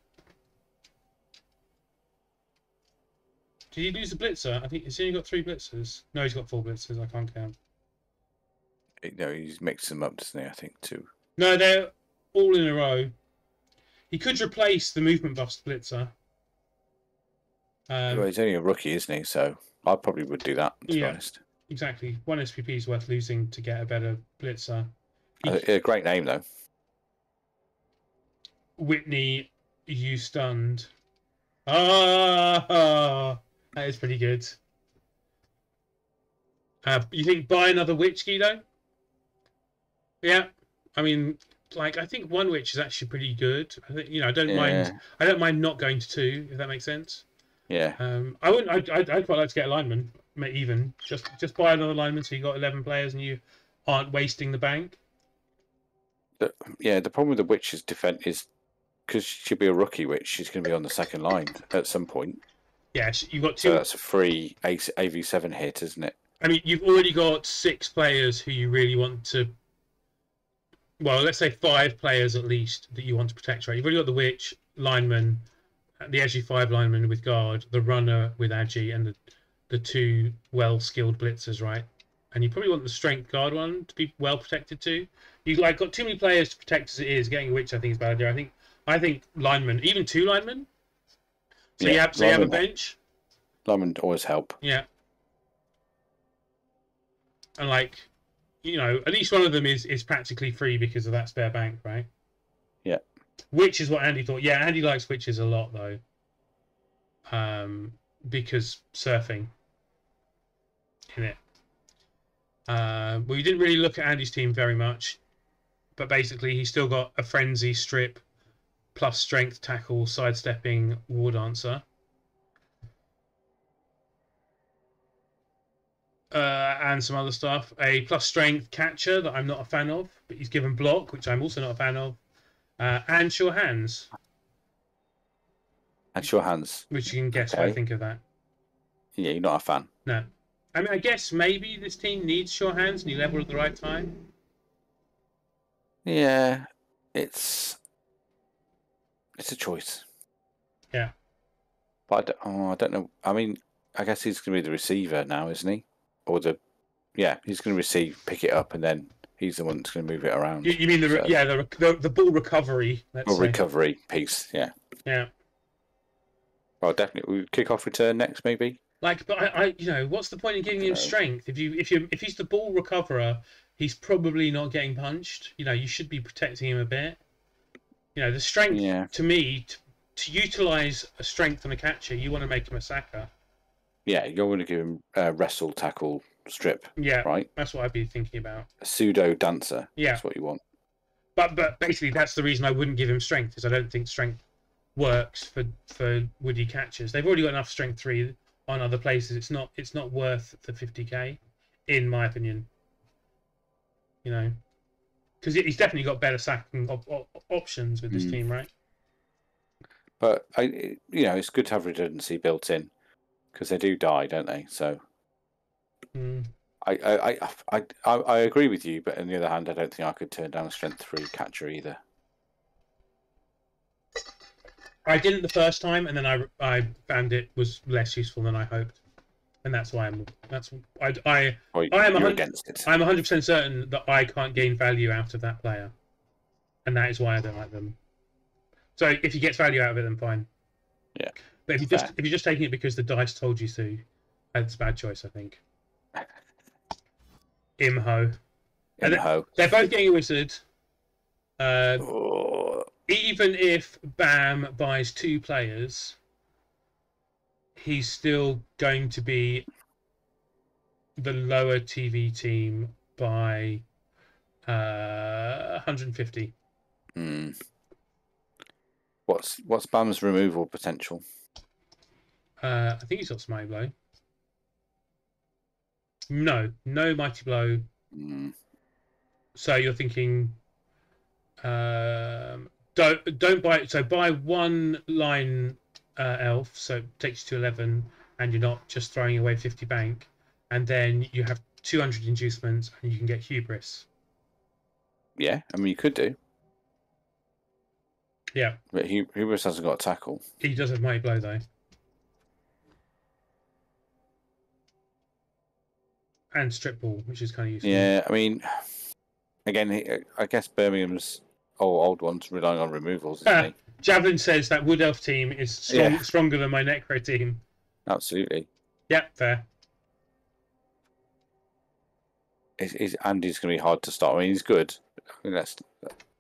[SPEAKER 1] Did he lose a blitzer? I think he's only got three blitzers. No, he's got four blitzers. I can't count.
[SPEAKER 2] no he's mixed them up, doesn't he? I think two
[SPEAKER 1] No, they're all in a row. He could replace the movement bust blitzer. Um,
[SPEAKER 2] well, he's only a rookie, isn't he? So I probably would do that. To be
[SPEAKER 1] Yeah.
[SPEAKER 2] honest,
[SPEAKER 1] exactly. One SPP is worth losing to get a better blitzer. He-
[SPEAKER 2] a, a great name though.
[SPEAKER 1] Whitney, you stunned. Ah, that is pretty good. Uh, you think buy another witch, Guido? Yeah, I mean, like I think one witch is actually pretty good. I think you know I don't
[SPEAKER 2] Yeah,
[SPEAKER 1] mind. I don't mind not going to two if that makes sense.
[SPEAKER 2] yeah.
[SPEAKER 1] Um, I wouldn't. I'd, I'd, I'd quite like to get a lineman, even just just buy another lineman so you got eleven players and you aren't wasting the bank.
[SPEAKER 2] The, yeah, the problem with the witch's defense is because she'll be a rookie witch. She's going to be on the second line at some point.
[SPEAKER 1] Yeah, sh- you've got
[SPEAKER 2] So
[SPEAKER 1] two.
[SPEAKER 2] that's a free AV seven hit, isn't it?
[SPEAKER 1] I mean, you've already got six players who you really want to. Well, let's say five players at least that you want to protect, right? You've already got the witch, lineman, uh, the Agi five lineman with guard, the runner with Agi, and the the two well skilled blitzers, right? And you probably want the strength guard one to be well protected too. You like got too many players to protect as it is. Getting a witch, I think, is a bad idea. I think I think lineman, even two linemen. So you have so you have a bench.
[SPEAKER 2] Linemen always help.
[SPEAKER 1] Yeah. And like, you know, at least one of them is is practically free because of that spare bank, right?
[SPEAKER 2] Yeah.
[SPEAKER 1] Which is what Andy thought. Yeah, Andy likes witches a lot though. Um, because surfing in it. Uh, we didn't really look at Andy's team very much, but basically he's still got a frenzy strip, plus strength tackle, sidestepping, war dancer. uh, and some other stuff. A plus strength catcher that I'm not a fan of, but he's given block, which I'm also not a fan of, uh, and sure hands,
[SPEAKER 2] And sure hands.
[SPEAKER 1] which you can guess what I think of that.
[SPEAKER 2] Yeah, you're not a fan.
[SPEAKER 1] No, I mean I guess maybe this team needs sure hands and you level at the right time.
[SPEAKER 2] Yeah, it's it's a choice.
[SPEAKER 1] Yeah.
[SPEAKER 2] But I don't, oh, I don't know. I mean, I guess he's going to be the receiver now, isn't he? Or the yeah, he's going to receive, pick it up, and then he's the one that's going to move it around.
[SPEAKER 1] You, you mean the
[SPEAKER 2] So-
[SPEAKER 1] yeah the, the the ball recovery? Let's
[SPEAKER 2] Or
[SPEAKER 1] say.
[SPEAKER 2] recovery piece. Yeah.
[SPEAKER 1] Yeah.
[SPEAKER 2] Well, definitely. We kick off return next, maybe.
[SPEAKER 1] Like, but I, I, you know, what's the point of giving him strength if you, if you, if he's the ball recoverer, he's probably not getting punched. You know, you should be protecting him a bit. You know, the strength
[SPEAKER 2] Yeah.
[SPEAKER 1] to me to, to utilize a strength on a catcher, you want to make him a sacker.
[SPEAKER 2] Yeah, you're going to give him uh, wrestle, tackle, strip,
[SPEAKER 1] Yeah,
[SPEAKER 2] right?
[SPEAKER 1] that's what I'd be thinking about.
[SPEAKER 2] A pseudo dancer.
[SPEAKER 1] Yeah.
[SPEAKER 2] That's what you want.
[SPEAKER 1] But but basically, that's the reason I wouldn't give him strength, is I don't think strength works for for woody catchers. They've already got enough strength three on other places. It's not it's not worth the fifty k, in my opinion. You know, because he's definitely got better sacking op- op- options with this
[SPEAKER 2] Mm.
[SPEAKER 1] team, right?
[SPEAKER 2] But I, you know, it's good to have redundancy built in because they do die, don't they? So
[SPEAKER 1] Mm.
[SPEAKER 2] I, I, I, I, I, I agree with you, but on the other hand, I don't think I could turn down a strength three catcher either.
[SPEAKER 1] I didn't the first time, and then I I found it was less useful than I hoped, and that's why I'm that's I I I am a
[SPEAKER 2] you're
[SPEAKER 1] hun-
[SPEAKER 2] against it.
[SPEAKER 1] I'm 100% certain that I can't gain value out of that player. And that is why I don't like them. So if he gets value out of it, then fine.
[SPEAKER 2] Yeah.
[SPEAKER 1] But if you just if you're just taking it because the dice told you to, that's a bad choice, I think. Imho.
[SPEAKER 2] Imho.
[SPEAKER 1] They're both getting a wizard. Uh,
[SPEAKER 2] Oh,
[SPEAKER 1] even if Bam buys two players, he's still going to be the lower TV team by uh, 150.
[SPEAKER 2] hmm. What's what's Bam's removal potential?
[SPEAKER 1] Uh, I think he's got Mighty Blow. No, no Mighty Blow.
[SPEAKER 2] Hmm.
[SPEAKER 1] So you're thinking, um, don't don't buy. So buy one line uh, elf, so it takes you to eleven, and you're not just throwing away fifty bank, and then you have two hundred inducements, and you can get hubris.
[SPEAKER 2] Yeah, I mean you could do,
[SPEAKER 1] Yeah,
[SPEAKER 2] but Hubris hasn't got a tackle.
[SPEAKER 1] he does have mighty blow though, and strip ball, which is kind of useful.
[SPEAKER 2] Yeah, I mean, again, I guess Birmingham's oh, old ones relying on removals, isn't uh, he?
[SPEAKER 1] Javelin says that Wood Elf team is strong,
[SPEAKER 2] Yeah.
[SPEAKER 1] stronger than my Necro team.
[SPEAKER 2] Absolutely.
[SPEAKER 1] Yeah, fair.
[SPEAKER 2] Is, is Andy's going to be hard to start? I mean, he's good. I mean, that's,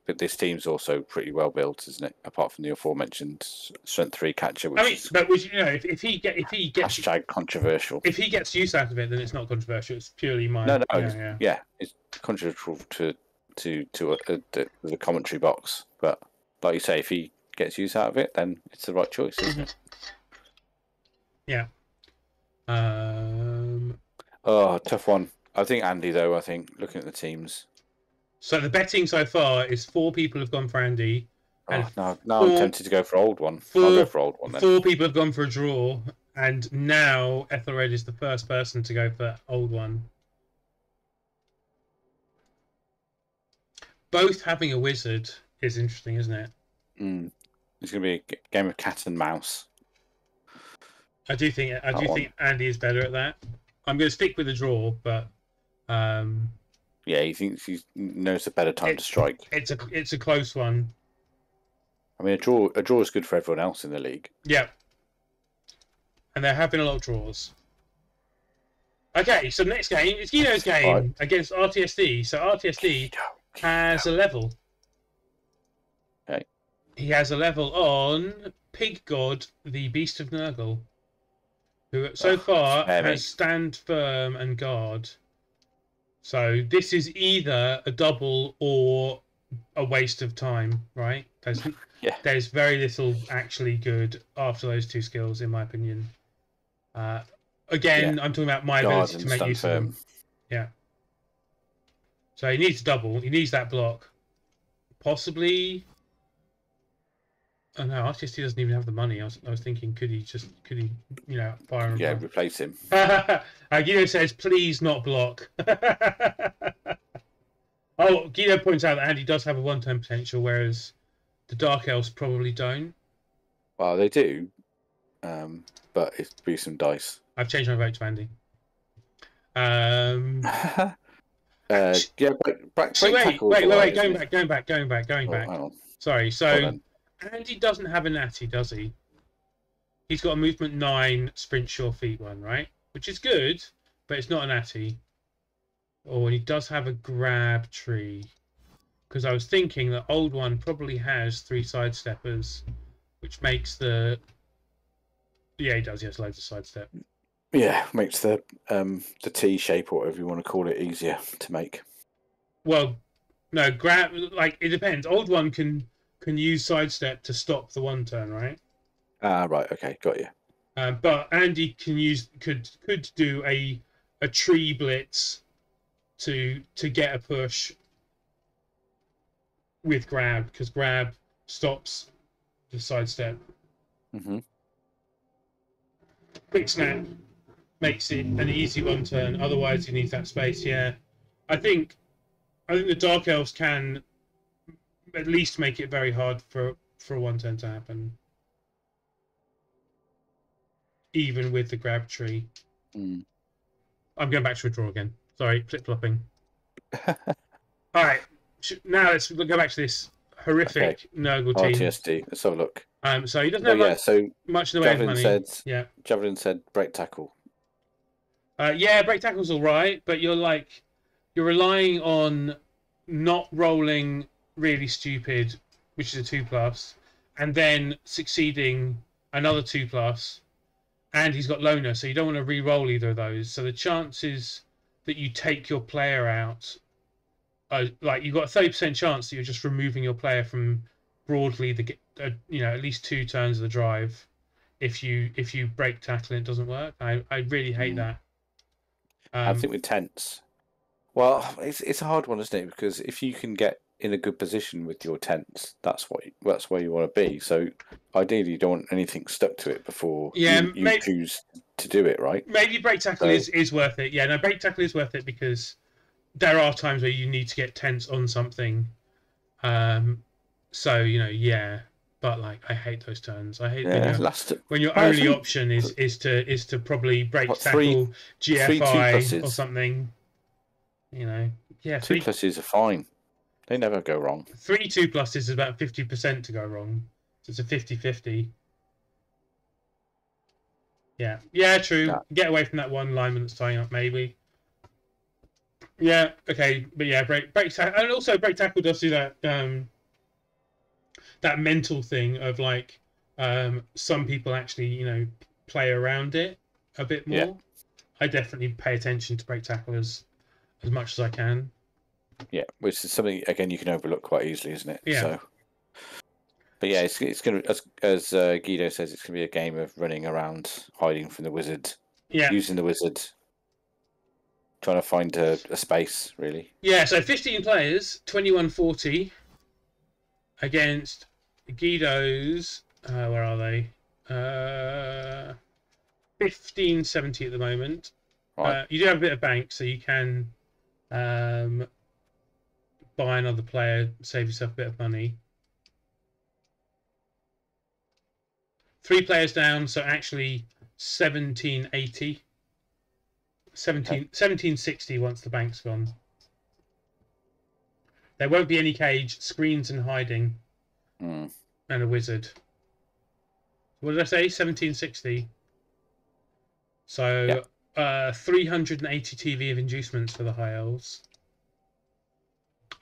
[SPEAKER 2] but this team's also pretty well built, isn't it? Apart from the aforementioned strength three catcher, which
[SPEAKER 1] I mean,
[SPEAKER 2] is
[SPEAKER 1] but which, you know, if, if he get if he gets
[SPEAKER 2] hashtag controversial.
[SPEAKER 1] if he gets use out of it, then it's not controversial. It's purely my
[SPEAKER 2] No, no,
[SPEAKER 1] yeah,
[SPEAKER 2] it's-
[SPEAKER 1] yeah.
[SPEAKER 2] yeah, it's controversial to to to a, the, commentary box, but like you say, if he gets use out of it, then it's the right choice, isn't it? Yeah.
[SPEAKER 1] Um,
[SPEAKER 2] Oh, tough one. I think Andy though. I think looking at the teams.
[SPEAKER 1] so the betting so far is four people have gone for Andy,
[SPEAKER 2] Oh,
[SPEAKER 1] And
[SPEAKER 2] now, now I'm tempted to go for old one. I'll go for old one then.
[SPEAKER 1] four people have gone for a draw, and now Ethelred is the first person to go for old one. Both having a wizard is interesting, isn't it?
[SPEAKER 2] Mm. It's going to be a game of cat and mouse.
[SPEAKER 1] I do think I do think Andy is better at that. I'm going to stick with the draw, but um,
[SPEAKER 2] Yeah, he thinks he knows a better time
[SPEAKER 1] It-
[SPEAKER 2] to strike.
[SPEAKER 1] it's a it's a close one.
[SPEAKER 2] I mean, a draw a draw is good for everyone else in the league.
[SPEAKER 1] Yeah. And there have been a lot of draws. Okay, so next game is Guido's game
[SPEAKER 2] Right.
[SPEAKER 1] against RTSD. So RTSD has a level.
[SPEAKER 2] Okay.
[SPEAKER 1] He has a level on Pig God, the Beast of Nurgle, who so
[SPEAKER 2] Oh,
[SPEAKER 1] far has Stand Firm and Guard. So this is either a double or a waste of time, right? There's,
[SPEAKER 2] Yeah.
[SPEAKER 1] there's very little actually good after those two skills, in my opinion. Uh, Again, I'm talking about my
[SPEAKER 2] Guard
[SPEAKER 1] ability to make use of them.
[SPEAKER 2] firm.
[SPEAKER 1] So he needs double. He needs that block. Possibly. Oh no, RTSD doesn't even have the money. I was, I was thinking, could he just, could he, you know, fire and
[SPEAKER 2] Yeah, replace him.
[SPEAKER 1] uh, Guido says, please not block. oh, Guido points out that Andy does have a one turn potential, whereas the Dark Elves probably don't.
[SPEAKER 2] Well, they do, um, but it's be some dice.
[SPEAKER 1] I've changed my vote to Andy. Um,
[SPEAKER 2] uh, yeah, break, break,
[SPEAKER 1] so wait, wait, wait, wait, going back, going back, going back, going back.
[SPEAKER 2] Oh, on.
[SPEAKER 1] Sorry, so. Andy doesn't have a natty, does he? He's got a movement nine, sprint, sure feet one, right? Which is good, but it's not a natty. Oh, and he does have a grab tree. Because I was thinking the old one probably has three sidesteppers, which makes the. Yeah, he does. He has loads of sidestep.
[SPEAKER 2] Yeah, makes the um the T shape or whatever you want to call it easier to make.
[SPEAKER 1] Well, no, grab. Like it depends. Old one can can use sidestep to stop the one turn, right?
[SPEAKER 2] Ah, right. Okay, got you.
[SPEAKER 1] Um, but Andy can use could could do a a tree blitz to to get a push with grab because grab stops the sidestep.
[SPEAKER 2] Mm-hmm.
[SPEAKER 1] Quick snap makes it an easy one turn. Otherwise, he needs that space. Yeah, I think I think the dark elves can at least make it very hard for for a one turn to happen, even with the grab tree.
[SPEAKER 2] Mm.
[SPEAKER 1] I'm going back to a draw again. Sorry, flip flopping. All right, now let's go back to this horrific Nurgle team.
[SPEAKER 2] RTSD. Let's have a look.
[SPEAKER 1] Um, so he doesn't
[SPEAKER 2] Oh
[SPEAKER 1] have
[SPEAKER 2] yeah,
[SPEAKER 1] much,
[SPEAKER 2] so
[SPEAKER 1] much in the way of
[SPEAKER 2] Javelin
[SPEAKER 1] money.
[SPEAKER 2] said
[SPEAKER 1] Yeah,
[SPEAKER 2] Javelin said break tackle.
[SPEAKER 1] Uh, yeah, break tackle's all right, but you're like you're relying on not rolling really stupid, which is a two plus, and then succeeding another two plus, and he's got loner, so you don't want to re-roll either of those. So the chances that you take your player out, are, like you've got a thirty percent chance that you're just removing your player from broadly the uh, you know at least two turns of the drive. If you if you break tackle and it doesn't work, I I really hate
[SPEAKER 2] Mm.
[SPEAKER 1] that.
[SPEAKER 2] I
[SPEAKER 1] Um,
[SPEAKER 2] think with tents. Well, it's it's a hard one, isn't it? Because if you can get in a good position with your tents, that's what that's where you want to be. So ideally, you don't want anything stuck to it before
[SPEAKER 1] Yeah,
[SPEAKER 2] you, you
[SPEAKER 1] may-
[SPEAKER 2] choose to do it, right?
[SPEAKER 1] Maybe break tackle
[SPEAKER 2] So-
[SPEAKER 1] is, is worth it. Yeah, no, break tackle is worth it because there are times where you need to get tents on something. Um, so you know, yeah, but like I hate those turns. I hate when,
[SPEAKER 2] Yeah,
[SPEAKER 1] your,
[SPEAKER 2] last
[SPEAKER 1] when your only
[SPEAKER 2] think-
[SPEAKER 1] option is is to is to probably break
[SPEAKER 2] What,
[SPEAKER 1] tackle
[SPEAKER 2] three- three two
[SPEAKER 1] GFI or something. You know, yeah,
[SPEAKER 2] two
[SPEAKER 1] three
[SPEAKER 2] pluses are fine. They never go wrong.
[SPEAKER 1] three two pluses is about fifty percent to go wrong. So it's a 50-50. Yeah, yeah, true.
[SPEAKER 2] Yeah.
[SPEAKER 1] Get away from that one lineman that's tying up, maybe. Yeah, okay, but yeah, break break tackle, and also break tackle does do that um that mental thing of like um some people actually you know play around it a bit more.
[SPEAKER 2] Yeah.
[SPEAKER 1] I definitely pay attention to break tackle as as much as I can.
[SPEAKER 2] Yeah, which is something again you can overlook quite easily, isn't it?
[SPEAKER 1] Yeah.
[SPEAKER 2] So, but yeah, it's it's gonna as as uh, Guido says, it's gonna be a game of running around, hiding from the wizard,
[SPEAKER 1] Yeah,
[SPEAKER 2] using the wizard, trying to find a, a space. Really,
[SPEAKER 1] Yeah, so 15 players, 2140 against Guido's. Uh, where are they? Uh, 1570 at the moment.
[SPEAKER 2] right?
[SPEAKER 1] Uh, you do have a bit of bank, so you can um, buy another player, save yourself a bit of money. Three players down, so actually 1780. 17, 1760 once the bank's gone. There won't be any cage, screens and hiding,
[SPEAKER 2] Mm.
[SPEAKER 1] and a wizard. What did I say? 1760. So uh, 380 TV of inducements for the high elves.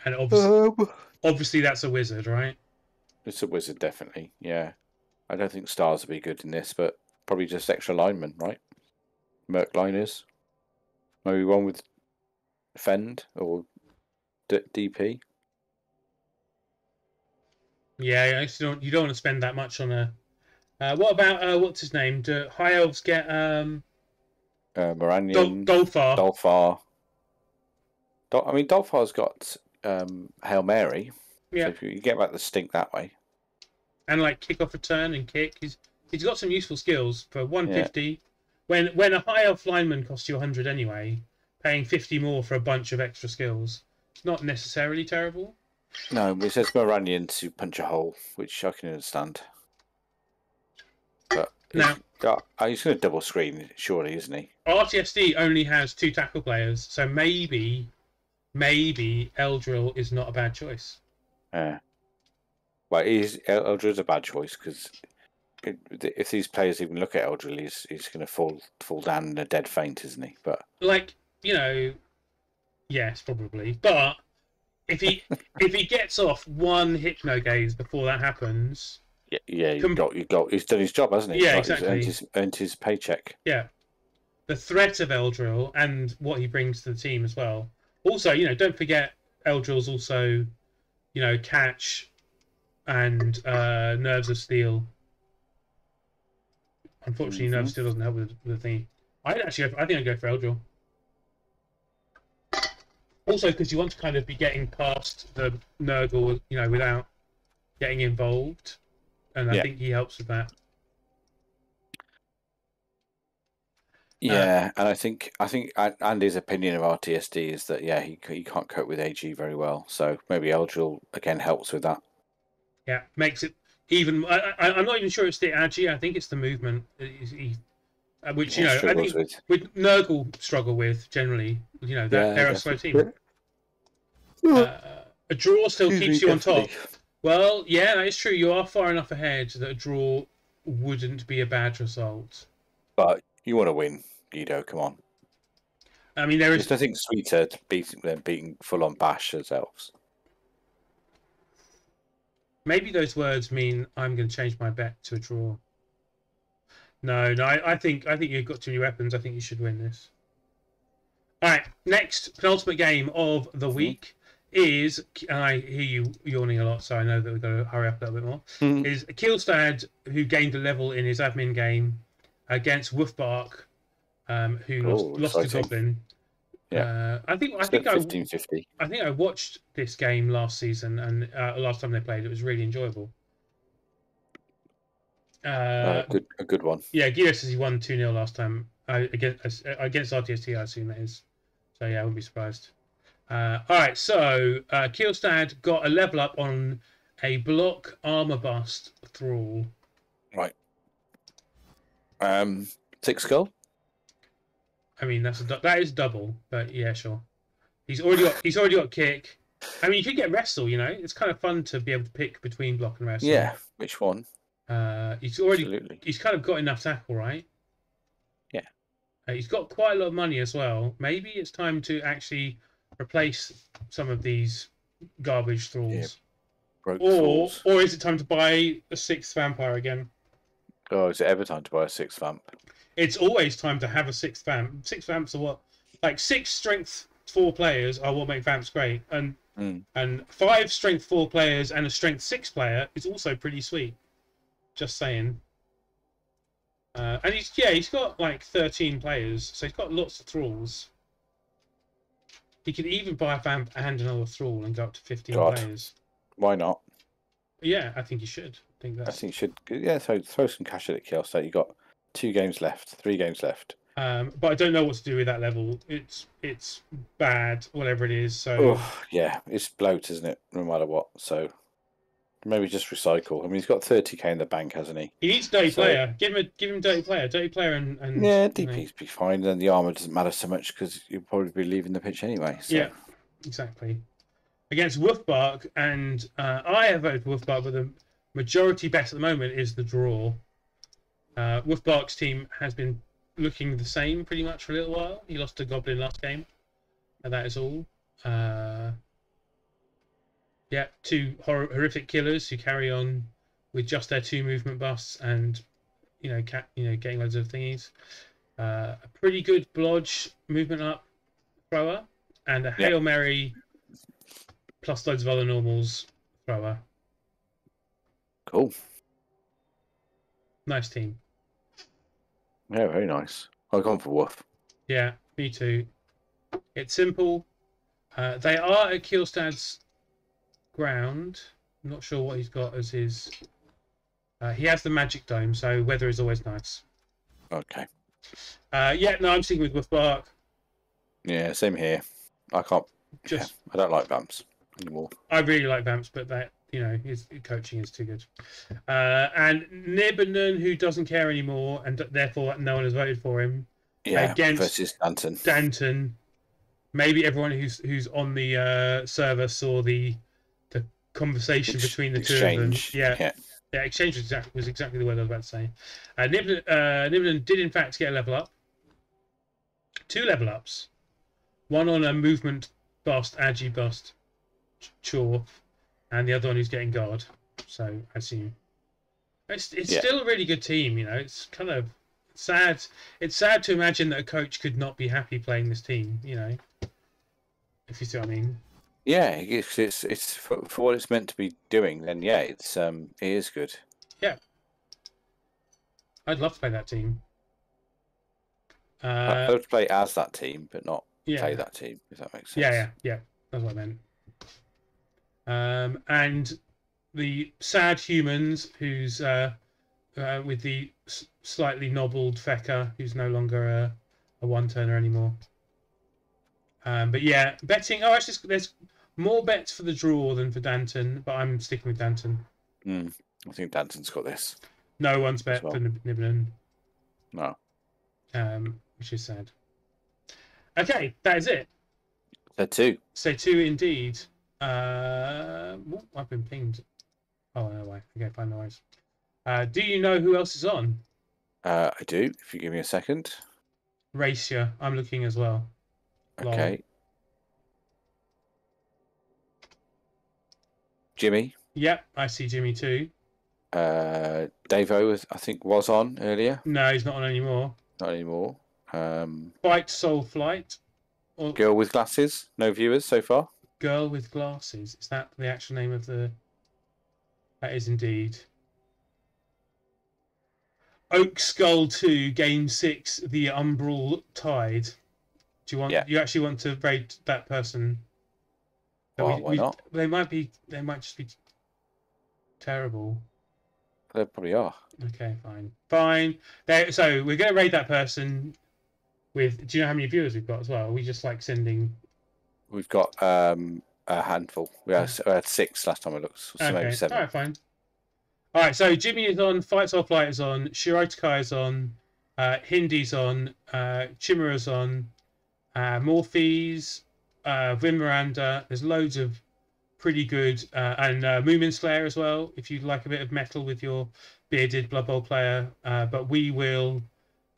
[SPEAKER 1] And obviously, obviously that's a wizard, right?
[SPEAKER 2] It's a wizard, definitely. Yeah, I don't think stars would be good in this, but probably just extra linemen, right? Merc liners, maybe one with fend or D- DP.
[SPEAKER 1] Yeah, you don't you don't want to spend that much on a. Uh, what about uh, what's his name? Do high elves get um,
[SPEAKER 2] uh,
[SPEAKER 1] Dol-
[SPEAKER 2] Moranion,
[SPEAKER 1] Dolfar.
[SPEAKER 2] Dolfar. Dol- I mean, Dolfar's got um, Hail Mary.
[SPEAKER 1] Yeah.
[SPEAKER 2] So if you, get back the stink that way.
[SPEAKER 1] and like kick off return and kick. He's he's got some useful skills for 150. When when a high elf lineman costs you 100 anyway, paying 50 more for a bunch of extra skills, it's not necessarily terrible.
[SPEAKER 2] No, it says Moranion to punch a hole, which I can understand. But
[SPEAKER 1] Now-
[SPEAKER 2] uh, he's going to double screen, surely, isn't he?
[SPEAKER 1] RTSD only has two tackle players, so maybe maybe Eldril is not a bad choice.
[SPEAKER 2] Yeah. Well, he's Eldril's a bad choice because if these players even look at Eldril, he's he's going to fall fall down in a dead faint, isn't he? But
[SPEAKER 1] Like you know, yes, probably, but. If he if he gets off one hypno gaze before that happens,
[SPEAKER 2] yeah, yeah, you
[SPEAKER 1] Com-
[SPEAKER 2] got you got he's done his job, hasn't he?
[SPEAKER 1] Yeah,
[SPEAKER 2] he's
[SPEAKER 1] exactly.
[SPEAKER 2] Earned his, earned his paycheck.
[SPEAKER 1] yeah, the threat of Eldril and what he brings to the team as well. Also, you know, don't forget Eldril's also, you know, catch and uh, nerves of steel. Unfortunately, nerves
[SPEAKER 2] Mhm.
[SPEAKER 1] of steel doesn't help with, the thing. I'd actually, I think I'd go for Eldril. Also, because you want to kind of be getting past the Nurgle, you know, without getting involved, and I
[SPEAKER 2] Yeah.
[SPEAKER 1] think he helps with that.
[SPEAKER 2] Yeah, and I think I think Andy's opinion of RTSD is that yeah he he can't cope with AG very well, so maybe Eldril again helps with that.
[SPEAKER 1] Yeah, makes it even. I, I, I'm not even sure it's the AG. I think it's the movement, He- he- uh, which you know I
[SPEAKER 2] struggles
[SPEAKER 1] think
[SPEAKER 2] with.
[SPEAKER 1] with Nurgle struggle with generally. You know, they're,
[SPEAKER 2] Yeah,
[SPEAKER 1] they're a slow team. Uh, a draw still
[SPEAKER 2] Excuse
[SPEAKER 1] keeps
[SPEAKER 2] me,
[SPEAKER 1] you on top. Well, yeah, that is true. You are far enough ahead that a draw wouldn't be a bad result.
[SPEAKER 2] But you want to win, Guido. Come on.
[SPEAKER 1] I mean, there
[SPEAKER 2] There's
[SPEAKER 1] is
[SPEAKER 2] nothing sweeter to beating than beating full on bash as elves.
[SPEAKER 1] maybe those words mean I'm going to change my bet to a draw. No, no, I, I think I think you've got too many weapons. I think you should win this. All right, next penultimate game of the
[SPEAKER 2] Mhm.
[SPEAKER 1] week is, I hear you yawning a lot, so I know that we've got to hurry up a little bit more. Is Kielstad, who gained a level in his admin game against Wolfbark, um, who lost,
[SPEAKER 2] Oh,
[SPEAKER 1] lost to
[SPEAKER 2] exciting.
[SPEAKER 1] Goblin.
[SPEAKER 2] Yeah.
[SPEAKER 1] Uh, I think I think I,
[SPEAKER 2] 50.
[SPEAKER 1] I think I watched this game last season and uh, last time they played, it was really enjoyable. Uh,
[SPEAKER 2] Uh, good, a good one.
[SPEAKER 1] yeah, he won 2 0 last time uh, against, uh, against RTSD, I assume that is. So, yeah, I wouldn't be surprised. Uh, all right, so uh, Kielstad got a level up on a block armor bust thrall. Right.
[SPEAKER 2] Um, six skull.
[SPEAKER 1] I mean, that's a, that is double, but yeah, sure. He's already got he's already got kick. I mean, you could get wrestle. You know, it's kind of fun to be able to pick between block and wrestle.
[SPEAKER 2] Yeah, which one?
[SPEAKER 1] Uh, he's already
[SPEAKER 2] Absolutely.
[SPEAKER 1] he's kind of got enough tackle, right?
[SPEAKER 2] Yeah.
[SPEAKER 1] Uh, he's got quite a lot of money as well. Maybe it's time to actually replace some of these garbage thralls,
[SPEAKER 2] Broke
[SPEAKER 1] or
[SPEAKER 2] thralls.
[SPEAKER 1] or is it time to buy a sixth vampire again?
[SPEAKER 2] Oh, is it ever time to buy a sixth vamp?
[SPEAKER 1] It's always time to have a sixth vamp. Six vamps are what, like six strength four players are what make vamps great, and
[SPEAKER 2] Mm.
[SPEAKER 1] and five strength four players and a strength six player is also pretty sweet. Just saying. Uh, and he's yeah, he's got like thirteen players, so he's got lots of thralls. He could even buy a vamp and another thrall and go up to fifteen
[SPEAKER 2] God.
[SPEAKER 1] players.
[SPEAKER 2] Why not?
[SPEAKER 1] Yeah, I think he should. I think
[SPEAKER 2] I think you should. Yeah, throw, throw some cash at it, Kielstad. you've got two games left, three games left.
[SPEAKER 1] Um, but I don't know what to do with that level. It's it's bad, whatever it is. So
[SPEAKER 2] Oh, yeah, it's bloat, isn't it? No matter what. So maybe just recycle. I mean, he's got 30k in the bank, hasn't he?
[SPEAKER 1] he needs dirty
[SPEAKER 2] So-
[SPEAKER 1] player. Give him a give him dirty player. Dirty player and, and
[SPEAKER 2] Yeah, DP's be fine. Then the armor doesn't matter so much because you'll probably be leaving the pitch anyway. So.
[SPEAKER 1] Yeah. exactly. Against Wolfbark, and uh, I have voted for Wolfbark, but the majority bet at the moment is the draw. Uh, Wolfbark's team has been looking the same pretty much for a little while. He lost to Goblin last game, and that is all. Uh, yeah, two hor- horrific killers who carry on with just their two movement buffs and you know, cat, you know, getting loads of thingies. Uh, a pretty good blodge movement up thrower, and a
[SPEAKER 2] Yeah.
[SPEAKER 1] hail mary plus loads of other normals thrower.
[SPEAKER 2] Cool.
[SPEAKER 1] Nice team.
[SPEAKER 2] Yeah, very nice. I've gone for Wolf.
[SPEAKER 1] Yeah, me too. It's simple. Uh, they are at Kielstad's ground. I'm not sure what he's got as his. Uh, he has the magic dome, so weather is always nice.
[SPEAKER 2] Okay.
[SPEAKER 1] Uh, yeah, no, I'm sticking with Wolf Bark.
[SPEAKER 2] Yeah, same here. I can't.
[SPEAKER 1] Just,
[SPEAKER 2] Yeah, I don't like Vamps anymore.
[SPEAKER 1] I really like Vamps, but that you know his coaching is too good. Uh, and Nibbenen, who doesn't care anymore, and therefore no one has voted for him.
[SPEAKER 2] Yeah,
[SPEAKER 1] Against-
[SPEAKER 2] versus Danton.
[SPEAKER 1] Danton. Maybe everyone who's who's on the uh, server saw the conversation
[SPEAKER 2] Ex-
[SPEAKER 1] between the two of them. Yeah,
[SPEAKER 2] yeah.
[SPEAKER 1] yeah, exchange was, exact, was exactly the word I was about to say. Uh, Niblin, uh, did in fact get a level up. Two level ups. One on a movement bust, agi bust, ch- chore, and the other one who's getting guard. So I assume it's it's
[SPEAKER 2] Yeah.
[SPEAKER 1] still a really good team. You know, it's kind of sad. It's sad to imagine that a coach could not be happy playing this team. You know, if you see what I mean.
[SPEAKER 2] Yeah, it's it's, it's for, for what it's meant to be doing. Then yeah, it's um it is good.
[SPEAKER 1] Yeah, I'd love to play that team.
[SPEAKER 2] I
[SPEAKER 1] Uh,
[SPEAKER 2] would play as that team, but not
[SPEAKER 1] yeah.
[SPEAKER 2] play that team. If that makes sense.
[SPEAKER 1] Yeah, yeah, yeah. That's what I meant. Um, and the sad humans, who's uh, uh, with the s- slightly nobbled Fecker, who's no longer a, a one turner anymore. Um, but yeah, betting. Oh, actually, there's more bets for the draw than for Danton, but I'm sticking with Danton.
[SPEAKER 2] Mm, I think Danton's got this.
[SPEAKER 1] No one's bet
[SPEAKER 2] well.
[SPEAKER 1] for Nib- Nibblen,
[SPEAKER 2] No,
[SPEAKER 1] um, which is sad. Okay, that is it.
[SPEAKER 2] so two.
[SPEAKER 1] So two indeed. Uh, oh, I've been pinged. Oh no way. Okay, fine, no worries. Uh, do you know who else is on?
[SPEAKER 2] Uh, I do. If you give me a second.
[SPEAKER 1] Racia. I'm looking as well.
[SPEAKER 2] Okay. Jimmy.
[SPEAKER 1] Yep, I see Jimmy too.
[SPEAKER 2] Uh, Davo, was- I think, was on earlier.
[SPEAKER 1] No, he's not on anymore.
[SPEAKER 2] Not anymore. Um,
[SPEAKER 1] Fight Soul Flight. Or
[SPEAKER 2] girl with glasses. No viewers so far.
[SPEAKER 1] Girl with Glasses. Is that the actual name of the? That is indeed. Oak Skull Two, Game Six, The Umbral Tide. Do you want?
[SPEAKER 2] Yeah.
[SPEAKER 1] You actually want to raid that person? But
[SPEAKER 2] Well, why not?
[SPEAKER 1] They might be. They might just be terrible.
[SPEAKER 2] They probably are.
[SPEAKER 1] Okay, fine, fine. There, so we're gonna raid that person. With do you know how many viewers we've got as well? We just like sending.
[SPEAKER 2] We've got um, a handful. We had, we had six last time I looked. So maybe
[SPEAKER 1] Okay,
[SPEAKER 2] seven.
[SPEAKER 1] all right, fine. All right, so Jimmy is on, Fights Off Light is on, Shirai Takai is on, uh, Hindi's on, uh, Chimera's on, uh, Morphe's, uh, Vin Miranda. There's loads of pretty good, uh, and uh, Moomin Slayer as well. If you like a bit of metal with your bearded Blood Bowl player, uh, but we will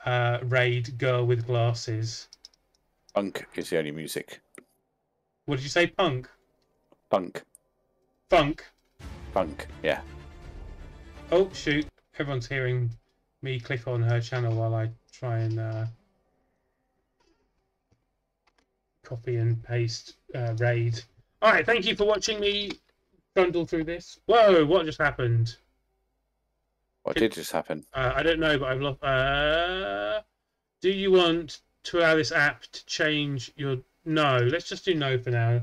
[SPEAKER 1] uh, raid Girl with Glasses.
[SPEAKER 2] Punk is the only music.
[SPEAKER 1] What did you say? Punk,
[SPEAKER 2] Punk.
[SPEAKER 1] funk.
[SPEAKER 2] Punk. Yeah.
[SPEAKER 1] Oh shoot! Everyone's hearing me click on her channel while I try and uh, copy and paste uh, raid. All right, thank you for watching me trundle through this. Whoa! What just happened?
[SPEAKER 2] What did just happen?
[SPEAKER 1] Uh, I don't know, but I've lost. Uh, do you want to allow this app to change your? No, let's just do no for now.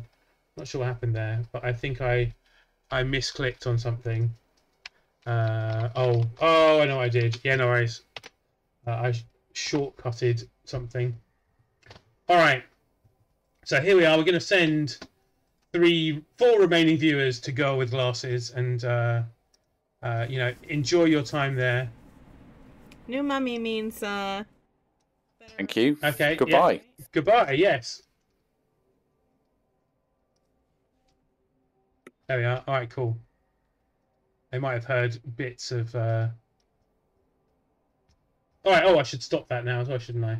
[SPEAKER 1] Not sure what happened there, but I think I I misclicked on something. Uh, oh, oh, I know what I did. Yeah, no worries. Uh, I shortcutted something. All right. So here we are. We're going to send three, four remaining viewers to go with glasses, and uh, uh, you know, enjoy your time there.
[SPEAKER 3] New mummy means uh.
[SPEAKER 2] Thank you.
[SPEAKER 1] Okay. yeah.
[SPEAKER 2] Goodbye.
[SPEAKER 1] Goodbye. Yes. There we are. All right. Cool. They might have heard bits of. Uh... All right. Oh, I should stop that now as well, shouldn't I?